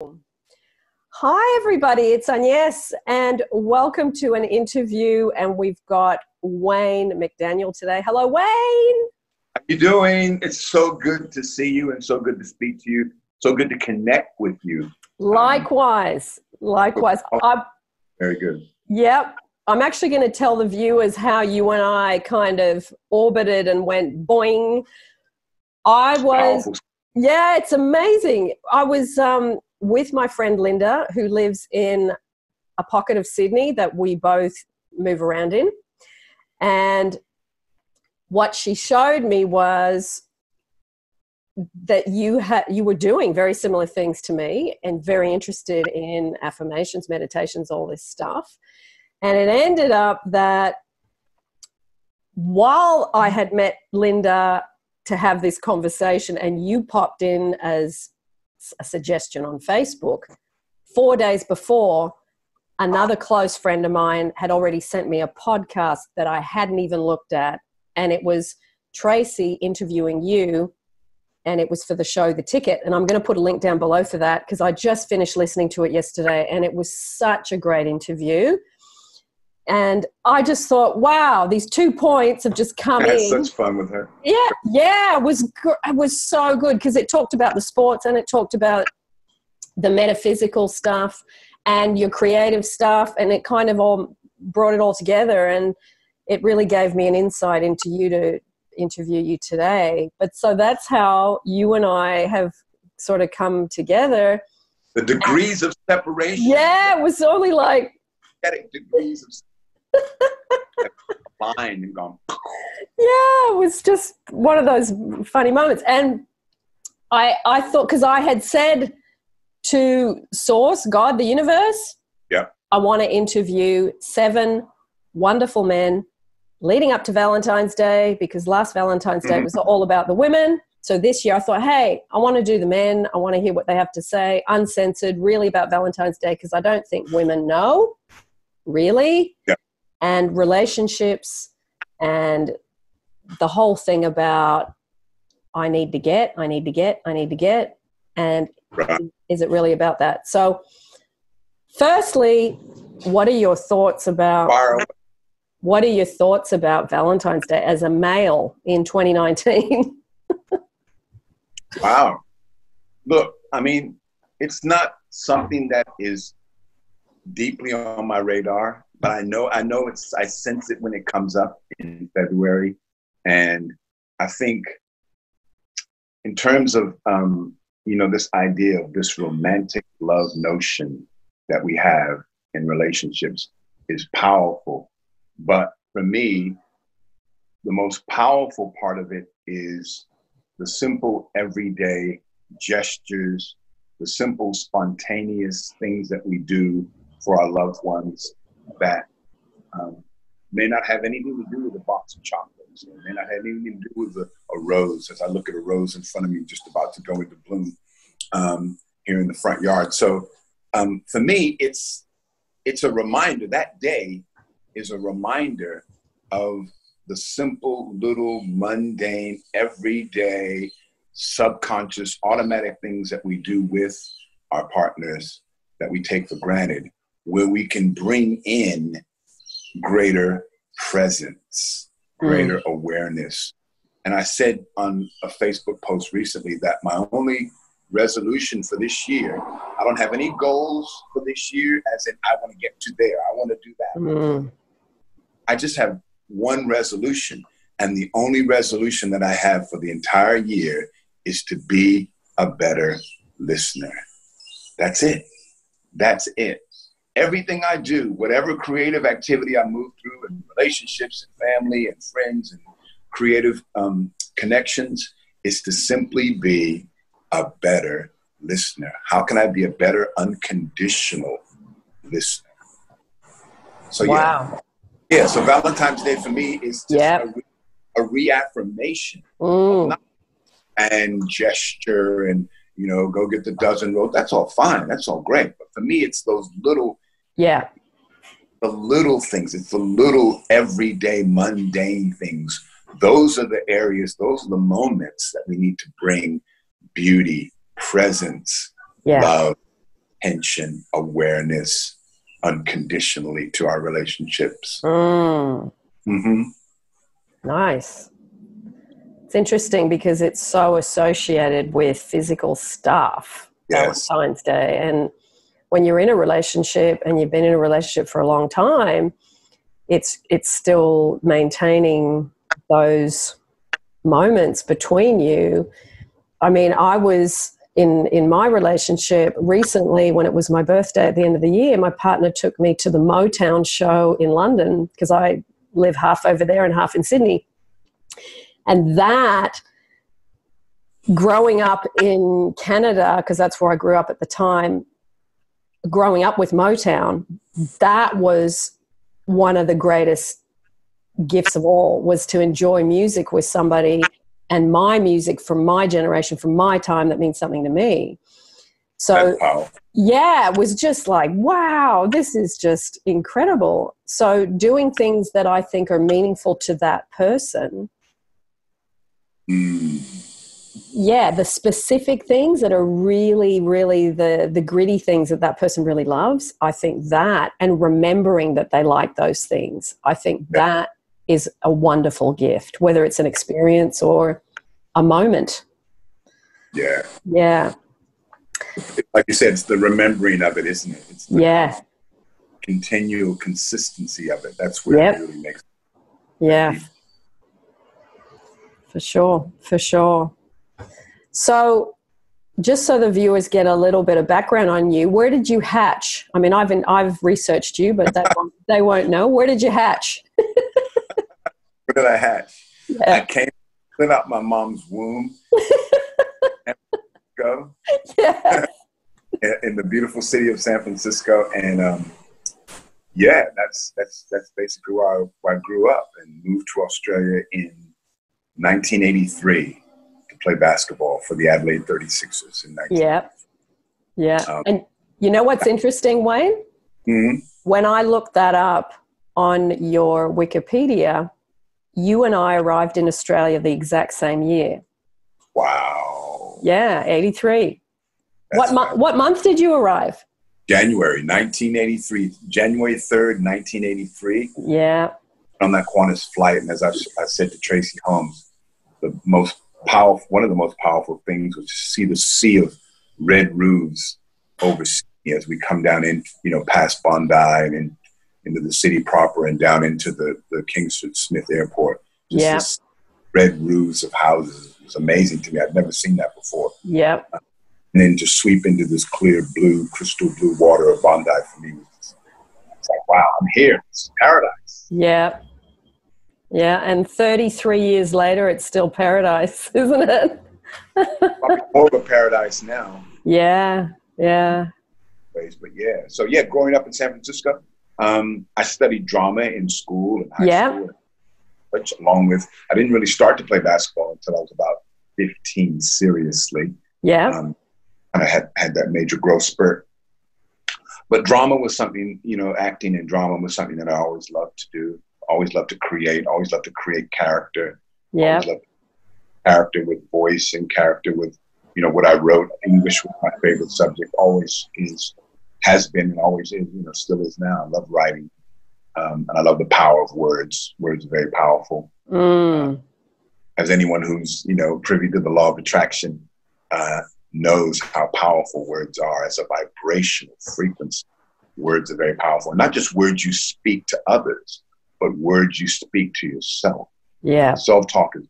Hi, everybody. It's Agnes, and welcome to an interview. And we've got Wayne McDaniel today. Hello, Wayne. How you doing? It's so good to see you, and so good to speak to you. So good to connect with you. Likewise, likewise. Oh, I, Very good. yep. I'm actually going to tell the viewers how you and I kind of orbited and went boing. I was Yeah, it's amazing. I was um, with my friend Linda, who lives in a pocket of Sydney that we both move around in. And what she showed me was that you had you were doing very similar things to me and very interested in affirmations meditations all this stuff and it ended up that while i had met linda to have this conversation and you popped in as a suggestion on Facebook. Four days before, another close friend of mine had already sent me a podcast that I hadn't even looked at. And it was Tracy interviewing you, and it was for the show The Ticket. And I'm going to put a link down below for that because I just finished listening to it yesterday, and it was such a great interview. And I just thought, wow, these two points have just come I had in. such fun with her. Yeah, yeah, it was gr- it was so good because it talked about the sports and it talked about the metaphysical stuff and your creative stuff, and it kind of all brought it all together, and it really gave me an insight into you to interview you today. But so that's how you and I have sort of come together. The degrees of separation. Yeah, it was only like degrees of line and gone. yeah, it was just one of those funny moments. And I, I thought because I had said to Source, God, the universe, Yeah. I want to interview seven wonderful men leading up to Valentine's Day because last Valentine's Day Mhm. was all about the women. So this year I thought, hey, I want to do the men. I want to hear what they have to say, uncensored, really about Valentine's Day because I don't think women know, really. Yeah. And relationships and the whole thing about I need to get, I need to get, I need to get. And Right. is it really about that? So, firstly, what are your thoughts about what are your thoughts about Valentine's Day as a male in 2019? Wow. Look, I mean, it's not something that is deeply on my radar, but I know I know it's I sense it when it comes up in February. And I think in terms of um, you know, this idea of this romantic love notion that we have in relationships is powerful. But for me, the most powerful part of it is the simple everyday gestures, the simple spontaneous things that we do for our loved ones that um, may not have anything to do with a box of chocolates, or may not have anything to do with a, a rose. As I look at a rose in front of me, just about to go into bloom um, here in the front yard. So um, for me, it's it's a reminder. That day is a reminder of the simple, little, mundane, everyday, subconscious, automatic things that we do with our partners that we take for granted, where we can bring in greater presence, greater awareness. And I said on a Facebook post recently that my only resolution for this year, I don't have any goals for this year, as in I want to get to there, I want to do that. Mm. I just have one resolution. And the only resolution that I have for the entire year is to be a better listener. That's it. That's it. Everything I do, whatever creative activity I move through, and relationships and family and friends and creative um, connections, is to simply be a better listener. How can I be a better unconditional listener? So, yeah. Wow. Yeah, so Valentine's Day for me is just Yeah. a, re- a reaffirmation Mm. and gesture and, you know, go get the dozen rose. That's all fine. That's all great. But for me, it's those little, Yeah. the little things. It's the little everyday mundane things. Those are the areas, those are the moments that we need to bring beauty, presence, Yeah. love, attention, awareness unconditionally to our relationships. Mm. hmm Nice. It's interesting because it's so associated with physical stuff. Yes. Valentine's Day. And when you're in a relationship and you've been in a relationship for a long time, it's it's still maintaining those moments between you. I mean, I was in in my relationship recently when it was my birthday at the end of the year, my partner took me to the Motown show in London because I live half over there and half in Sydney. And that growing up in Canada, because that's where I grew up at the time, growing up with Motown, that was one of the greatest gifts of all was to enjoy music with somebody and my music from my generation, from my time, that means something to me. So, Wow. yeah, it was just like, wow, this is just incredible. So, doing things that I think are meaningful to that person Mm. Yeah the specific things that are really really the the gritty things that that person really loves i think that and remembering that they like those things i think Yeah. that is a wonderful gift whether it's an experience or a moment Yeah. yeah Like you said, it's the remembering of it, isn't it? It's the yeah continual consistency of it. That's where Yep. it really makes yeah for sure for sure so just so the viewers get a little bit of background on you where did you hatch? I mean i've i've researched you but they won't, they won't know. Where did you hatch? Where did I hatch? I came clean out my mom's womb. and go. Yeah. In the beautiful city of San Francisco, and um, yeah, that's that's that's basically where I, where I grew up and moved to Australia in 1983 to play basketball for the Adelaide 36ers in 19. yeah yeah Um, and you know what's interesting wayne Mhm. when i looked that up on your wikipedia you and i arrived in australia the exact same year Wow. yeah 83 That's what, mo- what month did you arrive January 1983, January 3rd, 1983. yeah on that Qantas flight, and as I, I said to Tracy Holmes, the most powerful, one of the most powerful things was to see the sea of red roofs over as we come down in, you know, past Bondi and in, into the city proper and down into the, the Kingsford Smith Airport. Just Yeah. this red roofs of houses. It was amazing to me. I'd never seen that before. yeah uh, And then to sweep into this clear blue, crystal blue water of Bondi for me was it's like, wow, I'm here. It's paradise. Yeah. Yeah. And 33 years later, it's still paradise, isn't it? More of a paradise now. Yeah. Yeah. ways. But yeah, so yeah, growing up in San Francisco, um, I studied drama in school and high Yeah. school, which along with I didn't really start to play basketball until I was about 15 seriously. Yeah. Um, and I had had that major growth spurt. But drama was something, you know, acting and drama was something that I always loved to do. Always love to create. Always love to create character. Yeah. Character with voice and character with, you know, what I wrote. English was my favorite subject. Always is, has been, and always is. You know, still is now. I love writing, um, and I love the power of words. Words are very powerful. Mm. As anyone who's you know privy to the law of attraction uh, knows how powerful words are as a vibrational frequency. Words are very powerful. Not just words you speak to others, but words you speak to yourself. Yeah. Self talk is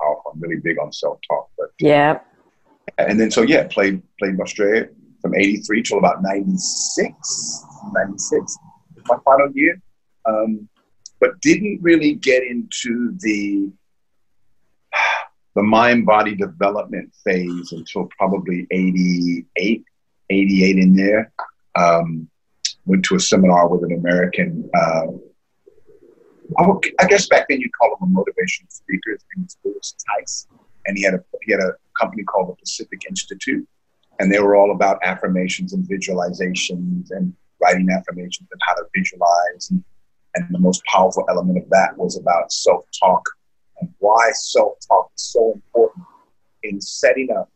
powerful. I'm really big on self talk. But Yeah. and then so yeah, played played in Australia from '83 till about '96. '96 my final year, um, but didn't really get into the the mind body development phase until probably 88, 88 in there. Um, went to a seminar with an American. Uh, I guess back then you'd call him a motivational speaker. His name was Louis Tice, and he had a he had a company called the Pacific Institute, and they were all about affirmations and visualizations and writing affirmations and how to visualize. And, and the most powerful element of that was about self talk and why self talk is so important in setting up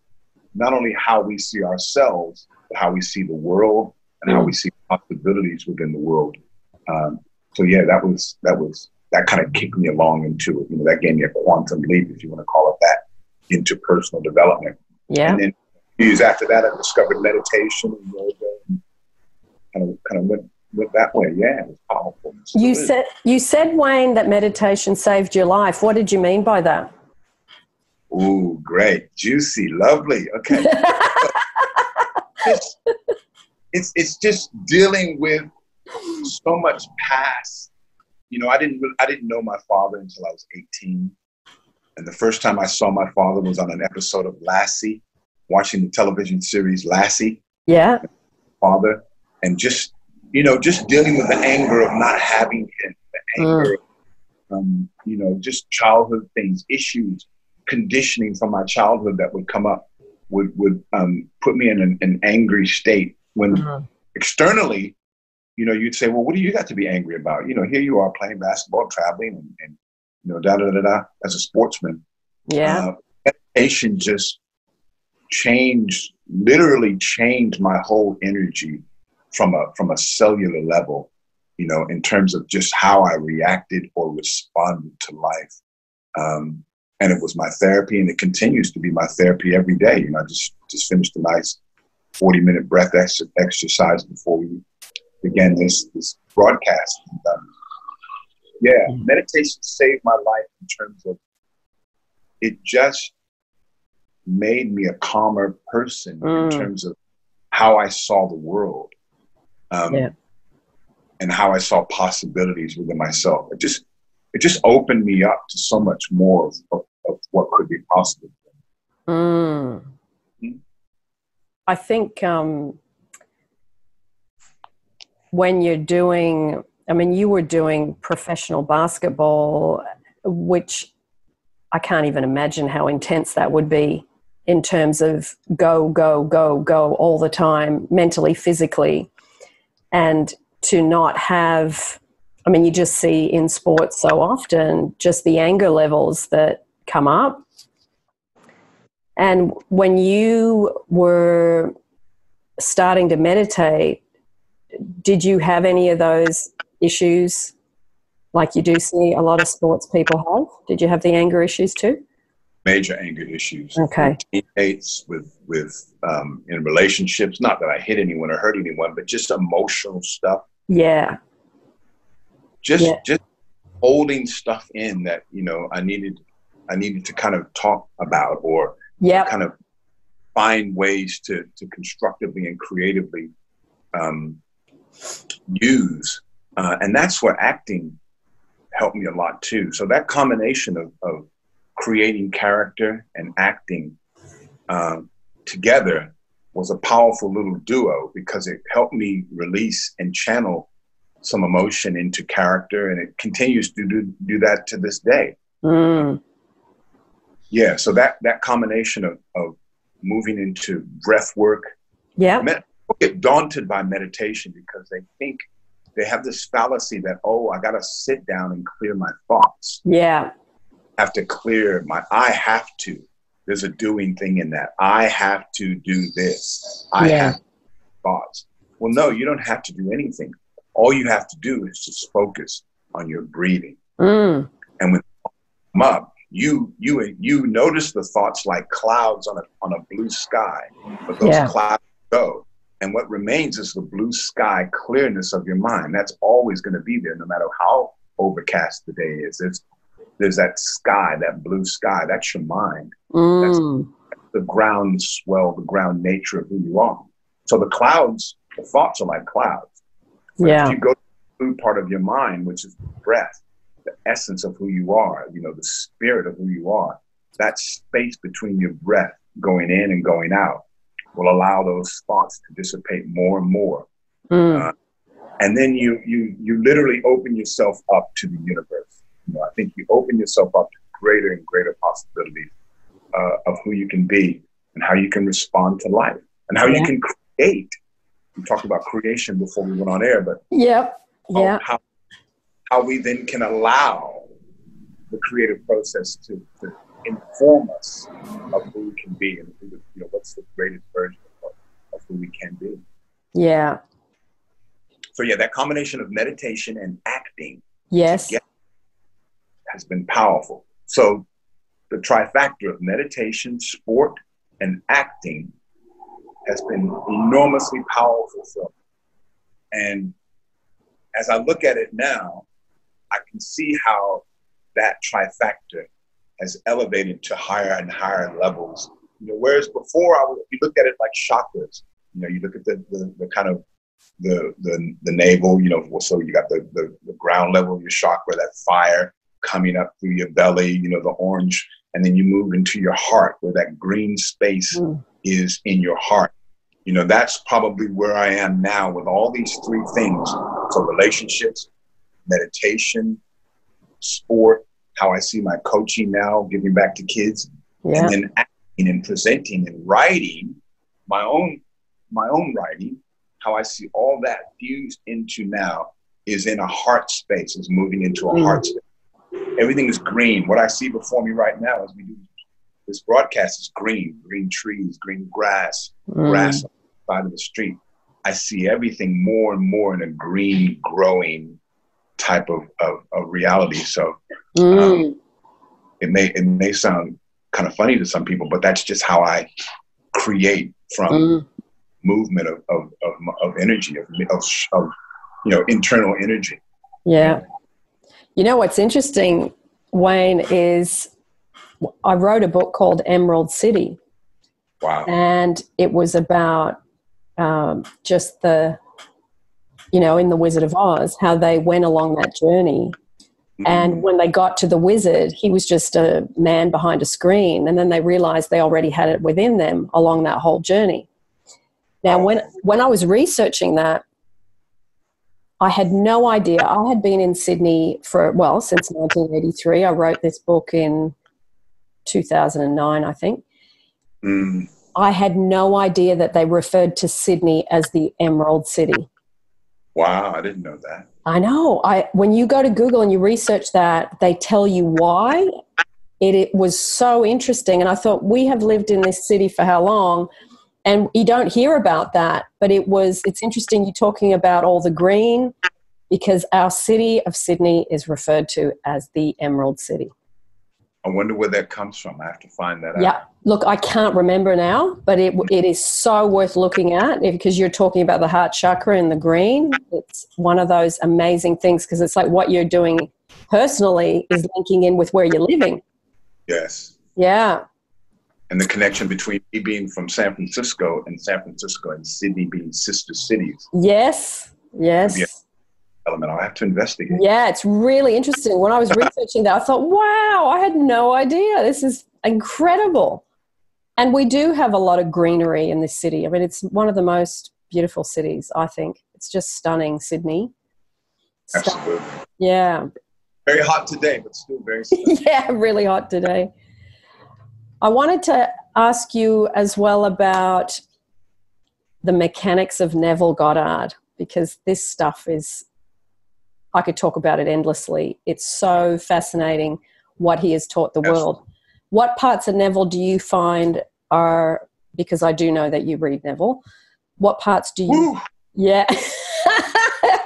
not only how we see ourselves, but how we see the world and how we see possibilities within the world. Um, so yeah, that was that was that kind of kicked me along into it. You know, that gave me a quantum leap, if you want to call it that, into personal development. Yeah. And then years after that, I discovered meditation and yoga, and kind of kind of went went that way. Yeah, it was powerful. You said you said Wayne that meditation saved your life. What did you mean by that? Ooh, great, juicy, lovely. Okay. it's, it's it's just dealing with so much past. You know, I didn't really, I didn't know my father until I was 18. And the first time I saw my father was on an episode of Lassie, watching the television series Lassie. Yeah. Father. And just, you know, just dealing with the anger of not having him, the anger, mm. um, you know, just childhood things, issues, conditioning from my childhood that would come up would, would um, put me in an, an angry state when mm-hmm. externally, you know, you'd say, well, what do you got to be angry about? You know, here you are playing basketball, traveling, and, and you know, da da da da, as a sportsman. Yeah. Uh, meditation just changed, literally changed my whole energy from a from a cellular level, you know, in terms of just how I reacted or responded to life. Um, and it was my therapy, and it continues to be my therapy every day. You know, I just just finished a nice forty minute breath ex- exercise before we began this this broadcast. And, um, yeah, mm-hmm. meditation saved my life in terms of it just made me a calmer person mm. in terms of how I saw the world. Um, yeah. And how I saw possibilities within myself. It just it just opened me up to so much more of, of, of what could be possible. Mm. Mm-hmm. I think um, when you're doing I mean, you were doing professional basketball, which I can't even imagine how intense that would be in terms of go, go, go, go all the time, mentally, physically. And to not have, I mean, you just see in sports so often just the anger levels that come up. And when you were starting to meditate, did you have any of those issues like you do see a lot of sports people have? Did you have the anger issues too? Major anger issues. Okay. With teammates, with with um, in relationships. Not that I hit anyone or hurt anyone, but just emotional stuff. Yeah. Just yeah. just holding stuff in that you know I needed I needed to kind of talk about or yeah kind of find ways to to constructively and creatively um, use uh, and that's where acting helped me a lot too. So that combination of, of creating character and acting um, together was a powerful little duo because it helped me release and channel some emotion into character, and it continues to do, do that to this day. Mm. Yeah, so that that combination of, of moving into breath work. Yeah. Get daunted by meditation because they think they have this fallacy that oh i gotta sit down and clear my thoughts. Yeah. I have to clear my i have to there's a doing thing in that. I have to do this. I yeah. have thoughts. Well no you don't have to do anything. All you have to do is just focus on your breathing. Mm. and when come up you you you notice the thoughts like clouds on a on a blue sky but those yeah. clouds go and what remains is the blue sky clearness of your mind. That's always going to be there, no matter how overcast the day is. There's, there's that sky, that blue sky. That's your mind. Mm. That's the ground swell, the ground nature of who you are. So the clouds, the thoughts are like clouds. But yeah. If you go to the blue part of your mind, which is breath, the essence of who you are, you know, the spirit of who you are, that space between your breath going in and going out will allow those thoughts to dissipate more and more. Mm. Uh, and then you you you literally open yourself up to the universe. You know, I think you open yourself up to greater and greater possibilities uh, of who you can be and how you can respond to life and how yeah. you can create. We talked about creation before we went on air, but yep, yeah, how, how we then can allow the creative process to, to inform us of who we can be and who the, you know what's the greatest version of, of who we can be. Yeah. So yeah, that combination of meditation and acting Yes. has been powerful. So the trifactor of meditation, sport, and acting has been enormously powerful for me. And as I look at it now, I can see how that trifactor has elevated to higher and higher levels. You know, whereas before, I would, you look at it like chakras. You know, you look at the, the, the kind of the, the the navel. You know, so you got the, the the ground level of your chakra, that fire coming up through your belly. You know, the orange, and then you move into your heart, where that green space Mm. is in your heart. You know, that's probably where I am now with all these three things. So relationships, meditation, sport, how I see my coaching now, giving back to kids, Yeah. and then acting and presenting and writing my own my own writing. How I see all that fused into now is in a heart space, is moving into a Mm. heart space. Everything is green. What I see before me right now as we do this broadcast is green, green trees, green grass, Mm. grass on the side of the street. I see everything more and more in a green, growing type of, of, of reality. So Mm. it may it may sound kind of funny to some people, but that's just how I create from Mm. movement of, of, of, of energy, of, of, of, you know, internal energy. Yeah. You know what's interesting, Wayne, is I wrote a book called Emerald City, Wow. and it was about um, just the, you know, in The Wizard of Oz, how they went along that journey. And when they got to the wizard, he was just a man behind a screen. And then they realized they already had it within them along that whole journey. Now, when, when I was researching that, I had no idea. I had been in Sydney for, well, since 1983. I wrote this book in 2009, I think. Mm, I had no idea that they referred to Sydney as the Emerald City. Wow, I didn't know that. I know. I when you go to Google and you research that, they tell you why. It, it was so interesting, and I thought we have lived in this city for how long, and you don't hear about that. But it was. It's interesting you talking about all the green, because our city of Sydney is referred to as the Emerald City. I wonder where that comes from. I have to find that out. Yeah. Look, I can't remember now, but it it is so worth looking at because you're talking about the heart chakra and the green. It's one of those amazing things because it's like what you're doing personally is linking in with where you're living. Yes. Yeah. And the connection between me being from San Francisco and San Francisco and Sydney being sister cities Yes. Yes. Yeah. Element. I'll have to investigate. Yeah, it's really interesting. When I was researching that, I thought, wow, I had no idea. This is incredible. And we do have a lot of greenery in this city. I mean, it's one of the most beautiful cities, I think. It's just stunning, Sydney. Stunning. Absolutely. Yeah. Very hot today, but still very yeah, really hot today. I wanted to ask you as well about the mechanics of Neville Goddard because this stuff is, I could talk about it endlessly. It's so fascinating what he has taught the Yes. world. What parts of Neville do you find are, because I do know that you read Neville, what parts do you Woo! yeah.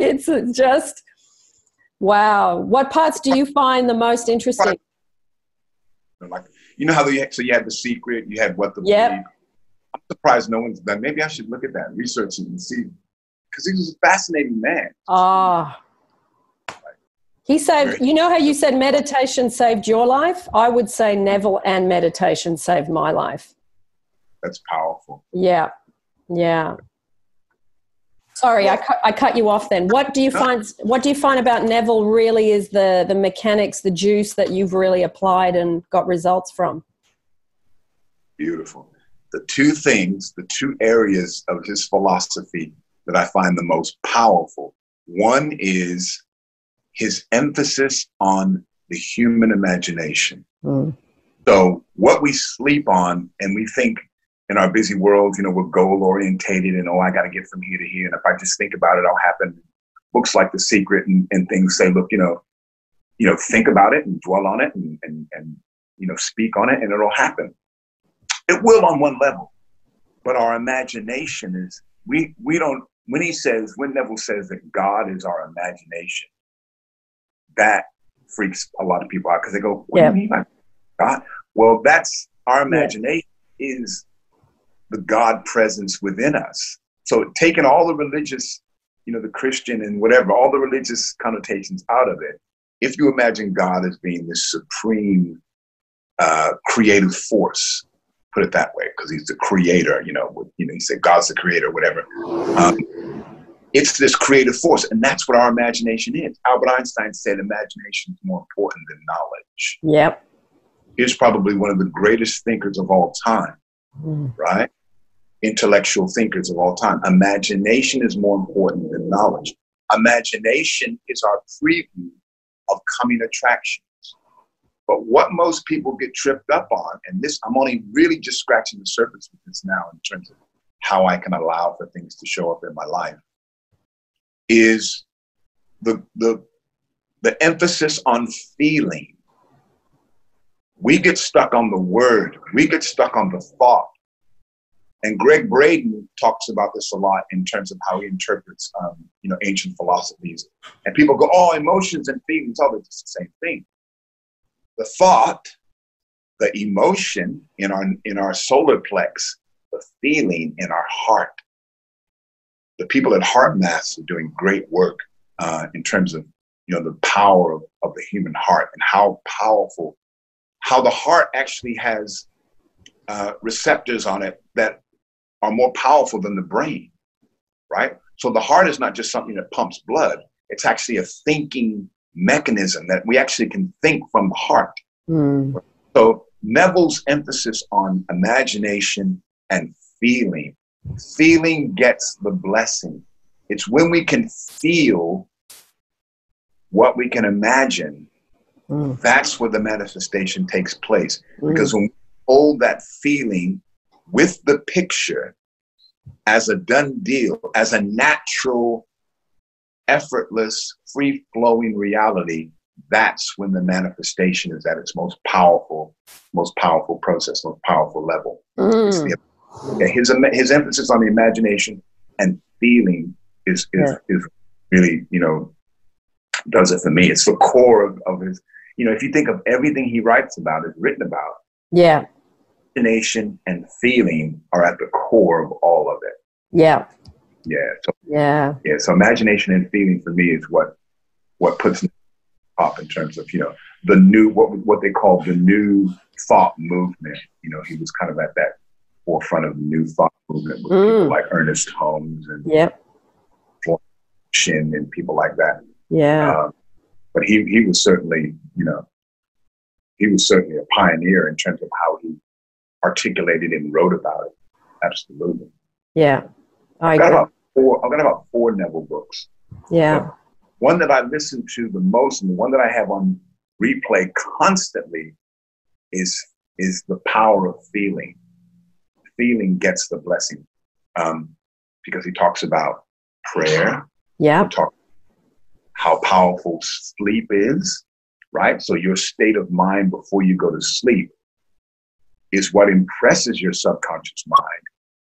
it's just wow. What parts do you find the most interesting? Like you know how so you had the secret, you had what the Yep. I'm surprised no one's done. Maybe I should look at that, research it, and see because he was a fascinating man. Ah. He saved, you know how you said meditation saved your life? I would say Neville and meditation saved my life. That's powerful. Yeah. Yeah. Sorry, I cut, I cut you off then. What do you find what do you find about Neville really is the the mechanics, the juice that you've really applied and got results from? Beautiful. The two things, the two areas of his philosophy that I find the most powerful. One is his emphasis on the human imagination. Hmm. So what we sleep on and we think in our busy world, you know, we're goal orientated and oh, I got to get from here to here. And if I just think about it, it'll happen. Books like The Secret and, and things say, look, you know, you know, think about it and dwell on it and, and, and, you know, speak on it and it'll happen. It will on one level. but our imagination is we we don't when he says when Neville says that God is our imagination, that freaks a lot of people out because they go, "What yeah. do you mean by God?" Well, that's our imagination yeah. is the God presence within us. So taking all the religious, you know, the Christian and whatever, all the religious connotations out of it, if you imagine God as being this supreme uh, creative force, put it that way, because he's the creator, you know, you know, he said God's the creator, whatever. Um, it's this creative force, and that's what our imagination is. Albert Einstein said imagination is more important than knowledge. Yep. He's probably one of the greatest thinkers of all time, mm. right? Intellectual thinkers of all time. Imagination is more important than knowledge. Imagination is our preview of coming attractions. But what most people get tripped up on, and this, I'm only really just scratching the surface with this now in terms of how I can allow for things to show up in my life is the, the, the emphasis on feeling. We get stuck on the word, we get stuck on the thought. And Gregg Braden talks about this a lot in terms of how he interprets, um, you know, ancient philosophies. And people go, "Oh, emotions and feelings, oh, they're just the same thing." The thought, the emotion in our in our solar plex, the feeling in our heart, the people at HeartMath are doing great work uh, in terms of you know the power of, of the human heart and how powerful, how the heart actually has uh, receptors on it that are more powerful than the brain, right? So the heart is not just something that pumps blood; it's actually a thinking mechanism that we actually can think from the heart. Mm. So Neville's emphasis on imagination and feeling Feeling gets the blessing. It's when we can feel what we can imagine, mm. that's where the manifestation takes place. Mm. Because when we hold that feeling with the picture as a done deal, as a natural, effortless, free flowing reality, that's when the manifestation is at its most powerful, most powerful process, most powerful level. Mm. His his emphasis on the imagination and feeling is is, yeah. is really you know does it for me. It's the core of, of his. You know, if you think of everything he writes about, is written about. Yeah. Imagination and feeling are at the core of all of it. Yeah. Yeah. So, yeah. Yeah. So imagination and feeling for me is what what puts up in terms of you know the new what what they call the new thought movement. You know, he was kind of at that forefront of the new thought movement with mm. people like Ernest Holmes and yep. Shinn and people like that. Yeah. Uh, but he, he was certainly, you know, he was certainly a pioneer in terms of how he articulated and wrote about it. Absolutely. Yeah. I have got about four, I've got about four Neville books. Yeah. one that I listen to the most and the one that I have on replay constantly is is the power of feeling feeling gets the blessing um, because he talks about prayer. Yeah. Talk how powerful sleep is, right? So your state of mind before you go to sleep is what impresses your subconscious mind.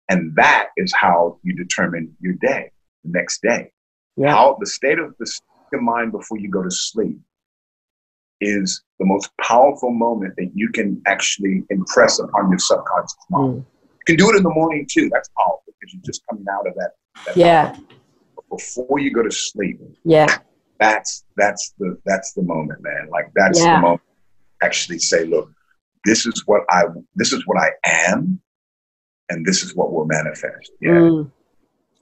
And that is how you determine your day, the next day. Yeah. How the state of the state of mind before you go to sleep is the most powerful moment that you can actually impress upon your subconscious mind. Mm can do it in the morning too. That's powerful because you're just coming out of that. that yeah. Before you go to sleep. Yeah. That's that's the that's the moment, man. Like that's yeah. the moment. Actually, say, look, this is what I this is what I am, and this is what will manifest. Yeah. Mm.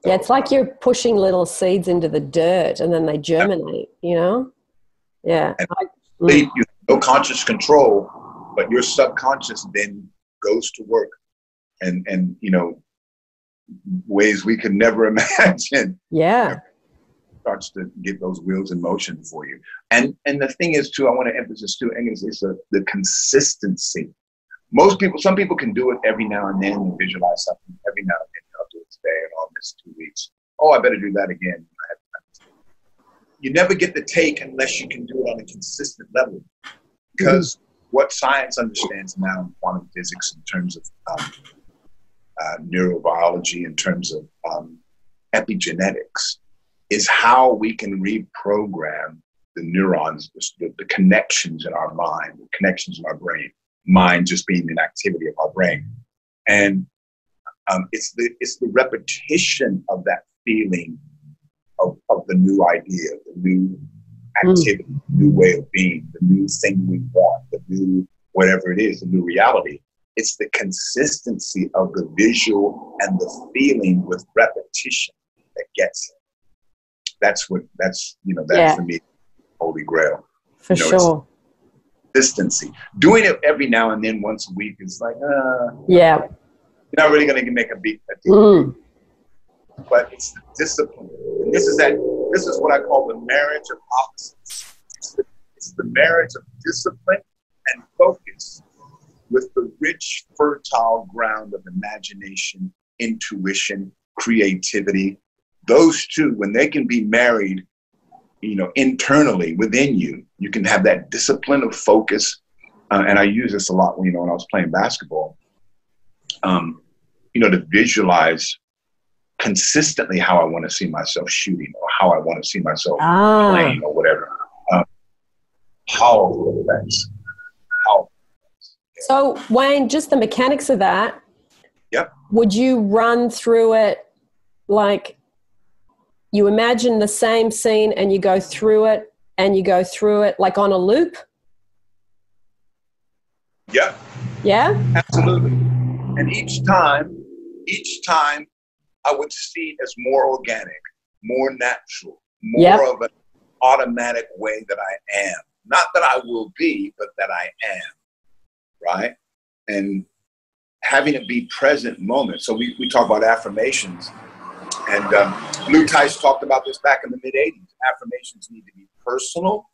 So, yeah, it's like you're pushing little seeds into the dirt, and then they germinate. You know. Yeah. And I, mm. you no conscious control, but your subconscious then goes to work and and you know ways we could never imagine. Yeah. Starts to get those wheels in motion for you. And and the thing is too, I want to emphasize too, English is the, the consistency. Most people, some people can do it every now and then and visualize something every now and then. I'll do it today and I'll miss two weeks. Oh, I better do that again. You never get the take unless you can do it on a consistent level. Because mm-hmm. what science understands now in quantum physics in terms of um, uh, neurobiology, in terms of um, epigenetics, is how we can reprogram the neurons, the, the connections in our mind, the connections in our brain. Mind just being an activity of our brain, and um, it's the it's the repetition of that feeling of, of the new idea, the new activity, mm. new way of being, the new thing we want, the new whatever it is, the new reality. It's the consistency of the visual and the feeling with repetition that gets it. That's what that's you know that's yeah. for me holy grail. For you know, sure. Consistency. Doing it every now and then, once a week, is like, uh, yeah. You're not really going to make a big, a mm. but it's the discipline. And this is that. This is what I call the marriage of opposites. It's the, it's the marriage of discipline and focus with the rich, fertile ground of imagination, intuition, creativity. Those two, when they can be married you know, internally within you, you can have that discipline of focus. Uh, and I use this a lot, you know, when I was playing basketball. Um, you know, to visualize consistently how I want to see myself shooting or how I want to see myself ah. playing or whatever. Um, powerful effects. So, Wayne, just the mechanics of that. Yep. Would you run through it like you imagine the same scene and you go through it and you go through it like on a loop? Yeah. Yeah? Absolutely. And each time, each time I would see it as more organic, more natural, more yep. of an automatic way that I am. Not that I will be, but that I am. Right? And having it be present moment. So we, we talk about affirmations and um, Lou Tice talked about this back in the mid 80s. Affirmations need to be personal.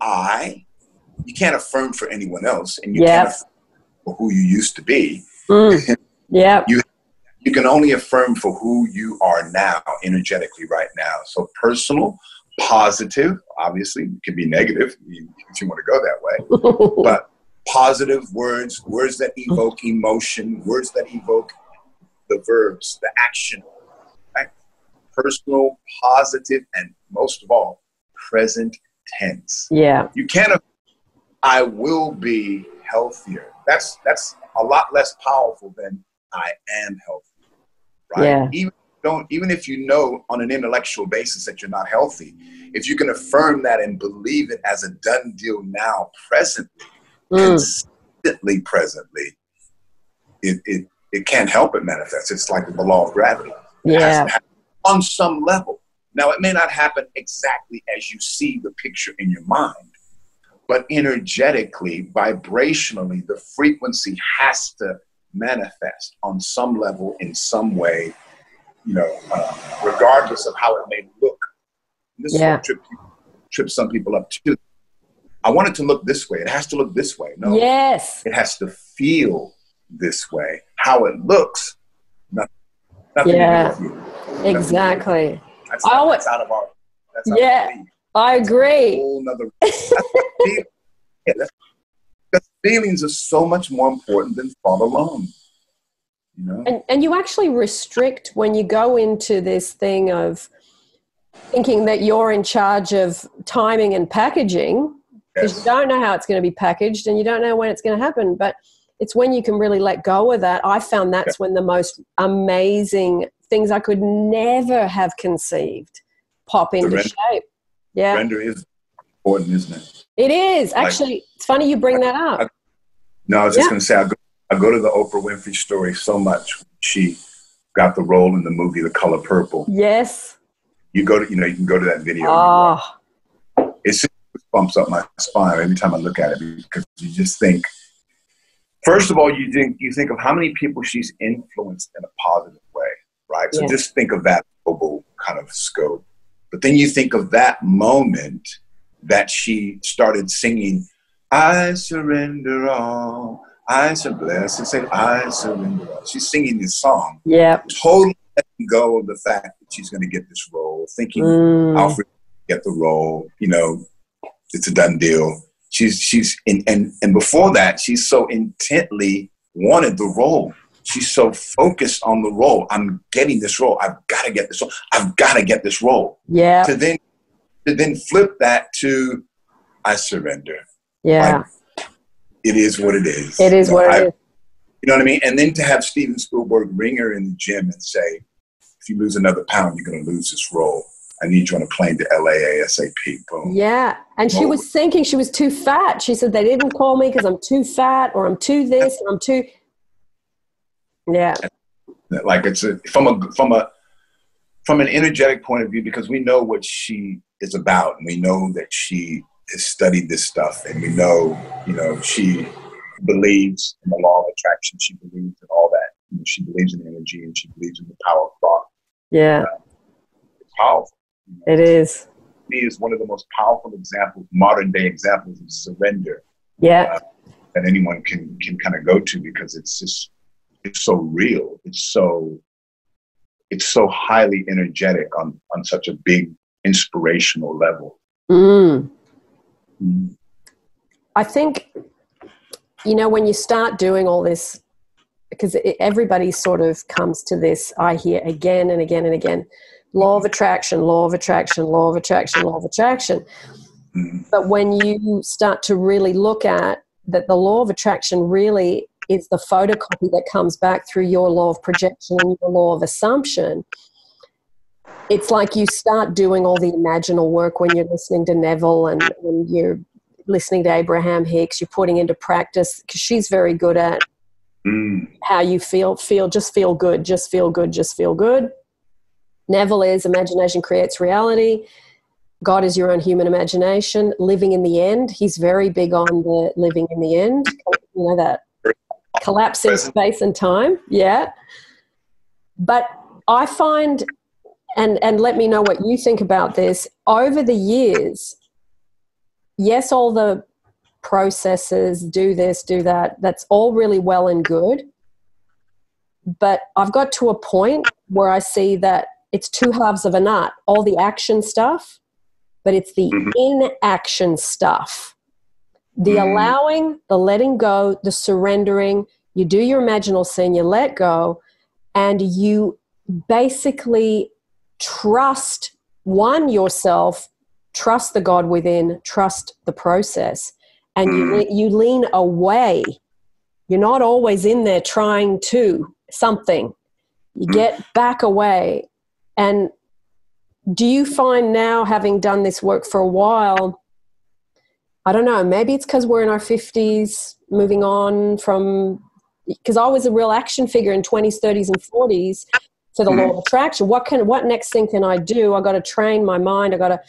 I, you can't affirm for anyone else, and you yep. can't affirm for who you used to be. Mm. Yeah. You, you can only affirm for who you are now, energetically, right now. So personal, positive, obviously, it can be negative if you want to go that way. but positive words, words that mm-hmm. evoke emotion, words that evoke the verbs, the action Right? personal, positive, and most of all, present tense. Yeah. You can't. I will be healthier. That's that's a lot less powerful than I am healthy. Right. Yeah. Even don't even if you know on an intellectual basis that you're not healthy, if you can affirm that and believe it as a done deal now, presently, mm. consistently, presently, it, it it can't help but manifest. It's like the law of gravity. yeah on some level. Now, it may not happen exactly as you see the picture in your mind, but energetically, vibrationally, the frequency has to manifest on some level in some way, you know, uh, regardless of how it may look. And this yeah. trip, trip some people up too. I want it to look this way. It has to look this way. No. Yes. It has to feel this way. How it looks, nothing, nothing yeah. Exactly. That's, I always, that's out of our. That's yeah, I agree. whole nother. yeah, because feelings are so much more important than thought alone. You know? And, and you actually restrict when you go into this thing of thinking that you're in charge of timing and packaging because yes. you don't know how it's going to be packaged and you don't know when it's going to happen. But it's when you can really let go of that. I found that's when the most amazing things I could never have conceived pop into render, shape. Yeah. Render is important, isn't it? It is. Actually, it's funny you bring that up. I, no, I was just yeah. going to say, I go, I go to the Oprah Winfrey story so much. She got the role in the movie The Color Purple. Yes. You go to, you know, you can go to that video. Oh. Ah. It bumps up my spine every time I look at it because you just think, first of all, you think you think of how many people she's influenced in a positive way right? So yeah. just think of that global kind of scope. But then you think of that moment that she started singing, I surrender all. I surrender, and say, I surrender all. She's singing this song. Yeah. Totally letting go of the fact that she's going to get this role, thinking mm. Alfred get the role, you know, it's a done deal. She's, she's, in, and, and before that, she's so intently wanted the role she's so focused on the role. I'm getting this role. I've got to get this role. I've got to get this role. Yeah. To then to then flip that to I surrender. Yeah. Like, it is what it is. It is you know, what I, it is. You know what I mean? And then to have Steven Spielberg bring her in the gym and say, if you lose another pound, you're going to lose this role. I need you on a plane to LA ASAP. Boom. Yeah. And she was thinking she was too fat. She said they didn't call me because I'm too fat or I'm too this or I'm too. Yeah. Like it's a, from a from a from an energetic point of view because we know what she is about and we know that she has studied this stuff and we know you know she believes in the law of attraction. She believes in all that. You know, she believes in energy and she believes in the power of thought. Yeah. Uh, it's powerful. It is. me is one of the most powerful examples, modern day examples of surrender Yeah. that anyone can can kind of go to because it's just it's so real. It's so it's so highly energetic on on such a big inspirational level. Mm. I think, you know, when you start doing all this, because everybody sort of comes to this, I hear again and again and again law of attraction, law of attraction, law of attraction, law of attraction. But when you start to really look at that, the law of attraction really is the photocopy that comes back through your law of projection and your law of assumption. It's like you start doing all the imaginal work when you're listening to Neville and when you're listening to Abraham Hicks, you're putting into practice because she's very good at Mm. how you feel feel just feel good just feel good just feel good neville is imagination creates reality god is your own human imagination living in the end he's very big on the living in the end you know that collapsing space and time yeah but i find and and let me know what you think about this over the years yes all the processes, do this, do that. That's all really well and good. But I've got to a point where I see that it's two halves of a knot all the action stuff, but it's the Mhm. inaction stuff. The Mm. allowing, the letting go, the surrendering. You do your imaginal scene, you let go, and you basically trust one yourself, trust the God within, trust the process and you, Mm. you lean away. You're not always in there trying to something. You Mm. get back away. And do you find now, having done this work for a while, I don't know, maybe it's because we're in our 50s, moving on from, because I was a real action figure in 20s, 30s, and 40s for the law mm-hmm. of attraction. What can, what next thing can I do? I got to train my mind. I got to,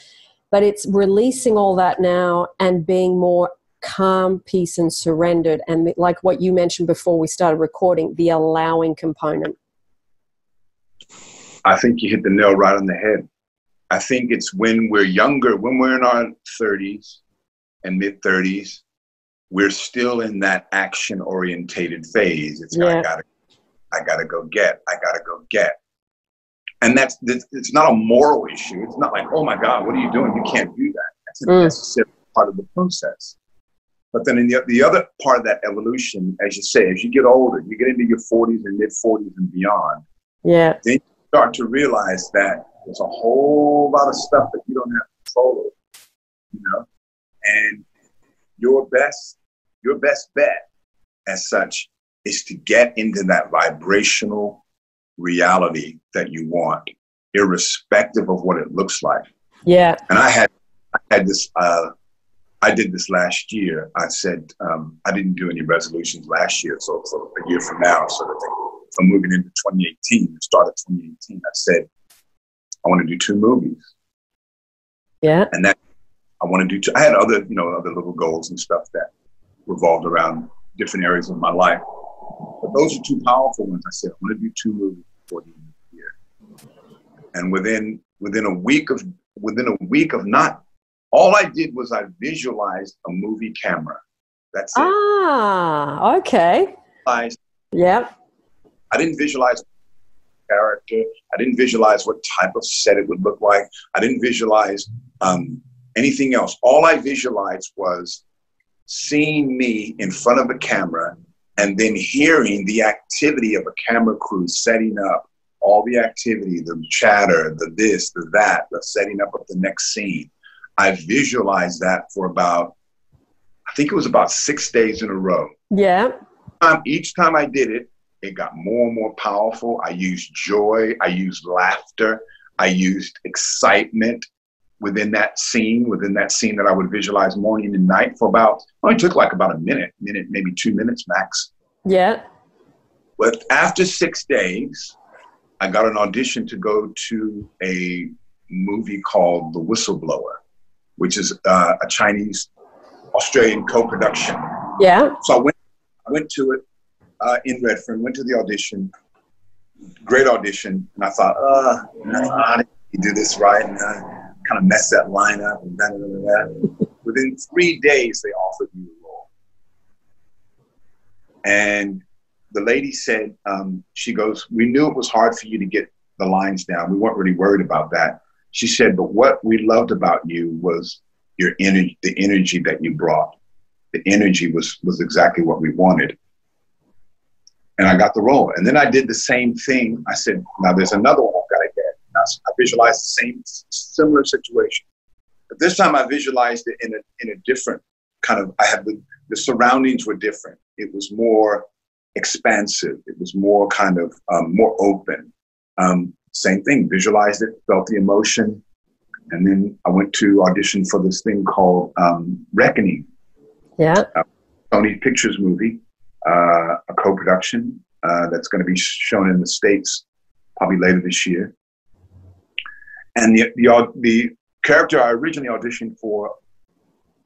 but it's releasing all that now and being more calm, peace, and surrendered. And like what you mentioned before we started recording, the allowing component. I think you hit the nail right on the head. I think it's when we're younger, when we're in our 30s and mid 30s, we're still in that action orientated phase. It's Yeah. I gotta, I gotta go get, I gotta go get, and that's it's not a moral issue. It's not like, oh my God, what are you doing? You can't do that. That's a Mm. necessary part of the process. But then in the, the other part of that evolution, as you say, as you get older, you get into your 40s and mid 40s and beyond Yeah. Start to realize that there's a whole lot of stuff that you don't have control over, you know, and your best, your best bet as such is to get into that vibrational reality that you want, irrespective of what it looks like. Yeah. And I had, I had this, uh, I did this last year. I said, um, I didn't do any resolutions last year. So, so a year from now, sort of thing. So moving into 2018, the start of 2018, I said, I want to do two movies. Yeah. And that I want to do two, I had other, you know, other little goals and stuff that revolved around different areas of my life. But those are two powerful ones. I said, I want to do two movies before the end of the year. And within within a week of within a week of not all I did was I visualized a movie camera. That's it. Ah, okay. I, Yeah. I didn't visualize character. I didn't visualize what type of set it would look like. I didn't visualize um, anything else. All I visualized was seeing me in front of a camera and then hearing the activity of a camera crew setting up all the activity, the chatter, the this, the that, the setting up of the next scene. I visualized that for about, I think it was about six days in a row. Yeah. Um, each time I did it, it got more and more powerful. I used joy, I used laughter, I used excitement within that scene, within that scene that I would visualize morning and night for about, only took like about a minute, minute, maybe two minutes max. Yeah. But after six days, I got an audition to go to a movie called The Whistleblower, which is uh, a Chinese Australian co-production. Yeah. So I went, I went to it uh, in Redfern, went to the audition, great audition, and I thought, uh, I didn't do this right, and I kind of messed that line up, and da, da, da, Within three days, they offered me the role. And the lady said, um, she goes, we knew it was hard for you to get the lines down. We weren't really worried about that. She said, but what we loved about you was your energy, the energy that you brought. The energy was was exactly what we wanted. And I got the role. And then I did the same thing. I said, now there's another one I've got to get. I, I visualized the same similar situation. But this time I visualized it in a in a different kind of I had the, the surroundings were different. It was more expansive. It was more kind of um, more open. Um, same thing, visualized it, felt the emotion. And then I went to audition for this thing called um, Reckoning. Yeah. Uh, Sony Pictures movie, uh, a co production uh, that's going to be shown in the States probably later this year. And the, the, the character I originally auditioned for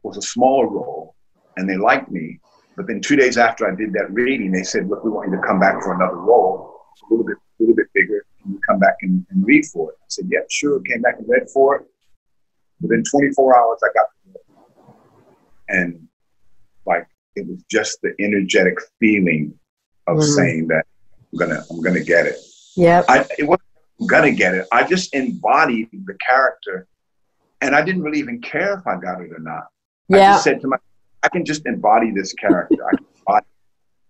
was a smaller role, and they liked me. But then two days after I did that reading, they said, "Look, we want you to come back for another role, a little bit, a little bit bigger. Can you come back and, and read for it?" I said, "Yeah, sure." Came back and read for it. Within 24 hours, I got the and it was just the energetic feeling of mm-hmm. saying that I'm gonna, I'm gonna get it. Yeah, it wasn't gonna get it. I just embodied the character, and I didn't really even care if I got it or not. Yeah. I just said to myself I can just embody this character. I can embody,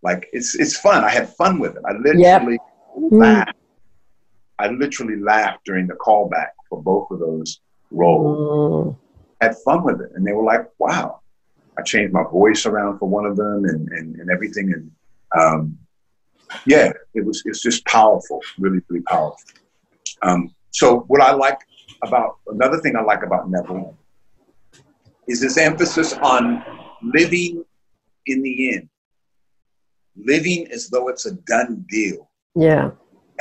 like it's it's fun. I had fun with it. I literally yep. Mm-hmm. laughed. I literally laughed during the callback for both of those roles. Mm. Had fun with it, and they were like, "Wow!" I changed my voice around for one of them, and and, and everything, and um, yeah, it was it's just powerful, really, really powerful. Um, so what I like about another thing I like about Neville is this emphasis on living in the end, living as though it's a done deal. Yeah.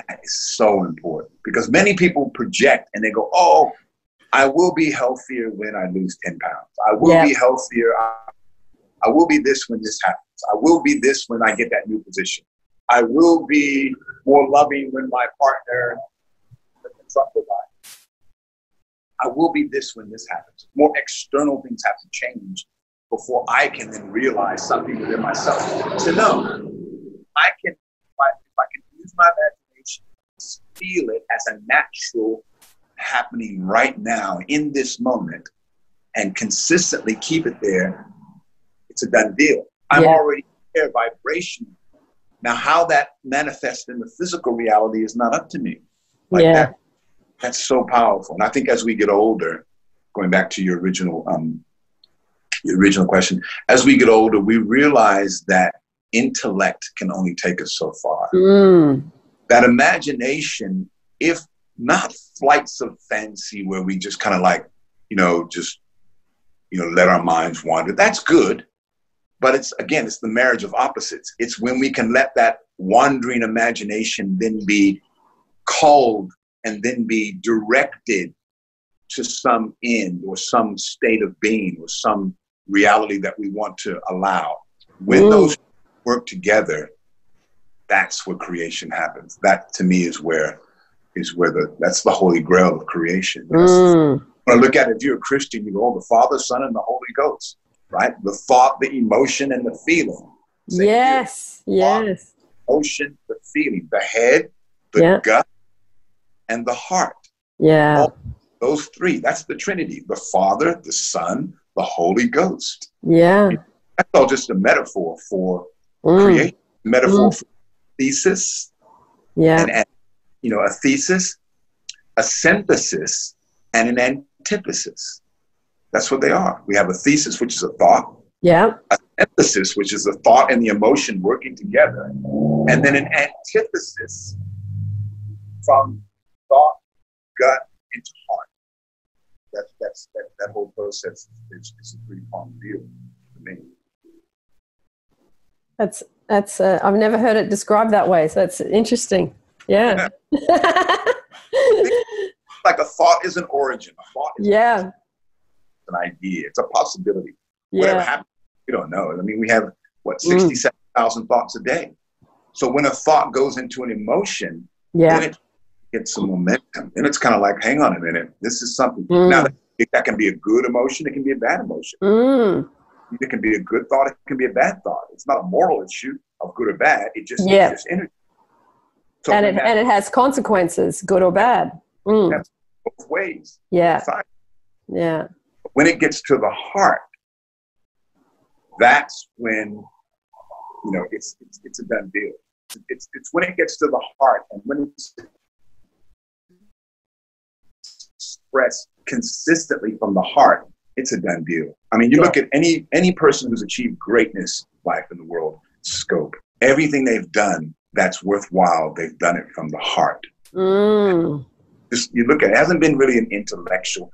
That is so important because many people project and they go, oh, I will be healthier when I lose 10 pounds. I will yeah. be healthier. I, will be this when this happens. I will be this when I get that new position. I will be more loving when my partner constructed by. I will be this when this happens. More external things have to change before I can then realize something within myself to know I can, if I can use my imagination, feel it as a natural happening right now in this moment and consistently keep it there, it's a done deal. I'm yeah. already there vibration. Now, how that manifests in the physical reality is not up to me. Like yeah. that, that's so powerful. And I think as we get older, going back to your original um, the original question, as we get older, we realize that intellect can only take us so far. Mm. That imagination, if not flights of fancy where we just kind of like, you know, just, you know, let our minds wander, that's good. But it's, again, it's the marriage of opposites. It's when we can let that wandering imagination then be called and then be directed to some end or some state of being or some reality that we want to allow. When those work together, that's where creation happens. That to me is where is where the that's the holy grail of creation. Mm. When I look at it, if you're a Christian, you go, oh, the Father, Son, and the Holy Ghost, right? The thought, the emotion, and the feeling. Same yes, yes. Emotion, the feeling, the head, the yeah. gut, and the heart. Yeah. All those three. That's the Trinity: the Father, the Son, the Holy Ghost. Yeah. That's all just a metaphor for mm. creation. metaphor mm. for thesis. Yeah. And, you know, a thesis, a synthesis, and an antithesis. That's what they are. We have a thesis, which is a thought. Yeah. A synthesis, which is the thought and the emotion working together. And then an antithesis from thought, gut, into heart. That's, that's, that, that whole process is, is a pretty common deal for me. That's that's uh, I've never heard it described that way. So that's interesting. Yeah. like a thought is an origin. A thought is yeah. an idea. It's a possibility. Yeah. Whatever happens, we don't know. I mean, we have what mm. sixty-seven thousand mm. thoughts a day. So when a thought goes into an emotion, yeah. then it gets some momentum. And it's kind of like, hang on a minute, this is something. Mm. Now that, that, can be a good emotion, it can be a bad emotion. Mm. It can be a good thought, it can be a bad thought. It's not a moral issue of good or bad. It just, yeah. just energy. So and it, and it has consequences, good or bad. Mm. both ways. Yeah. Both When it gets to the heart, that's when you know it's it's, it's a done deal. It's it's when it gets to the heart and when it's expressed consistently from the heart, it's a done deal. I mean, you look at any any person who's achieved greatness life in the world scope. Everything they've done that's worthwhile, they've done it from the heart. Mm. Just, you look at it, it hasn't been really an intellectual,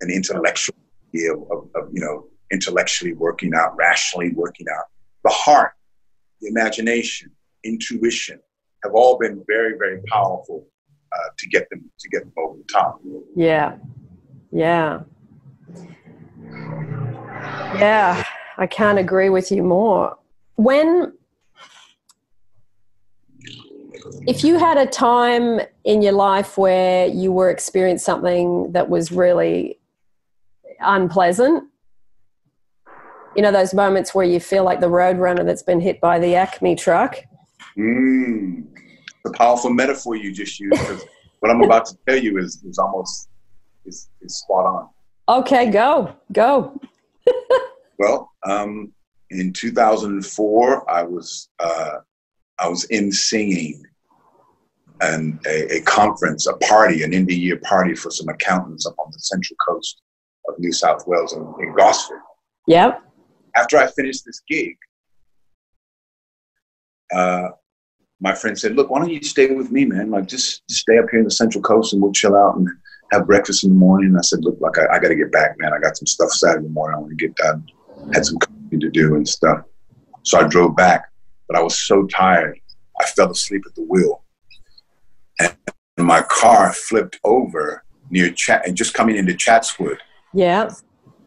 an intellectual deal of, of, you know, intellectually working out, rationally working out. The heart, the imagination, intuition have all been very, very powerful uh, to get them to get them over the top. Yeah, yeah, yeah. I can't agree with you more. When if you had a time in your life where you were experiencing something that was really unpleasant, you know, those moments where you feel like the roadrunner that's been hit by the Acme truck. Mm, the powerful metaphor you just used. what I'm about to tell you is, is almost is, is spot on. Okay, go, go. well, um, in 2004, I was uh, I was in singing and a, a, conference, a party, an end of year party for some accountants up on the central coast of New South Wales in, in Gosford. Yep. After I finished this gig, uh, my friend said, "Look, why don't you stay with me, man? Like, just, just stay up here in the Central Coast, and we'll chill out and have breakfast in the morning." And I said, "Look, like, I, I got to get back, man. I got some stuff Saturday morning. I want to get done. Had some to do and stuff." So I drove back, but I was so tired, I fell asleep at the wheel and my car flipped over near Chat and just coming into Chatswood. Yeah.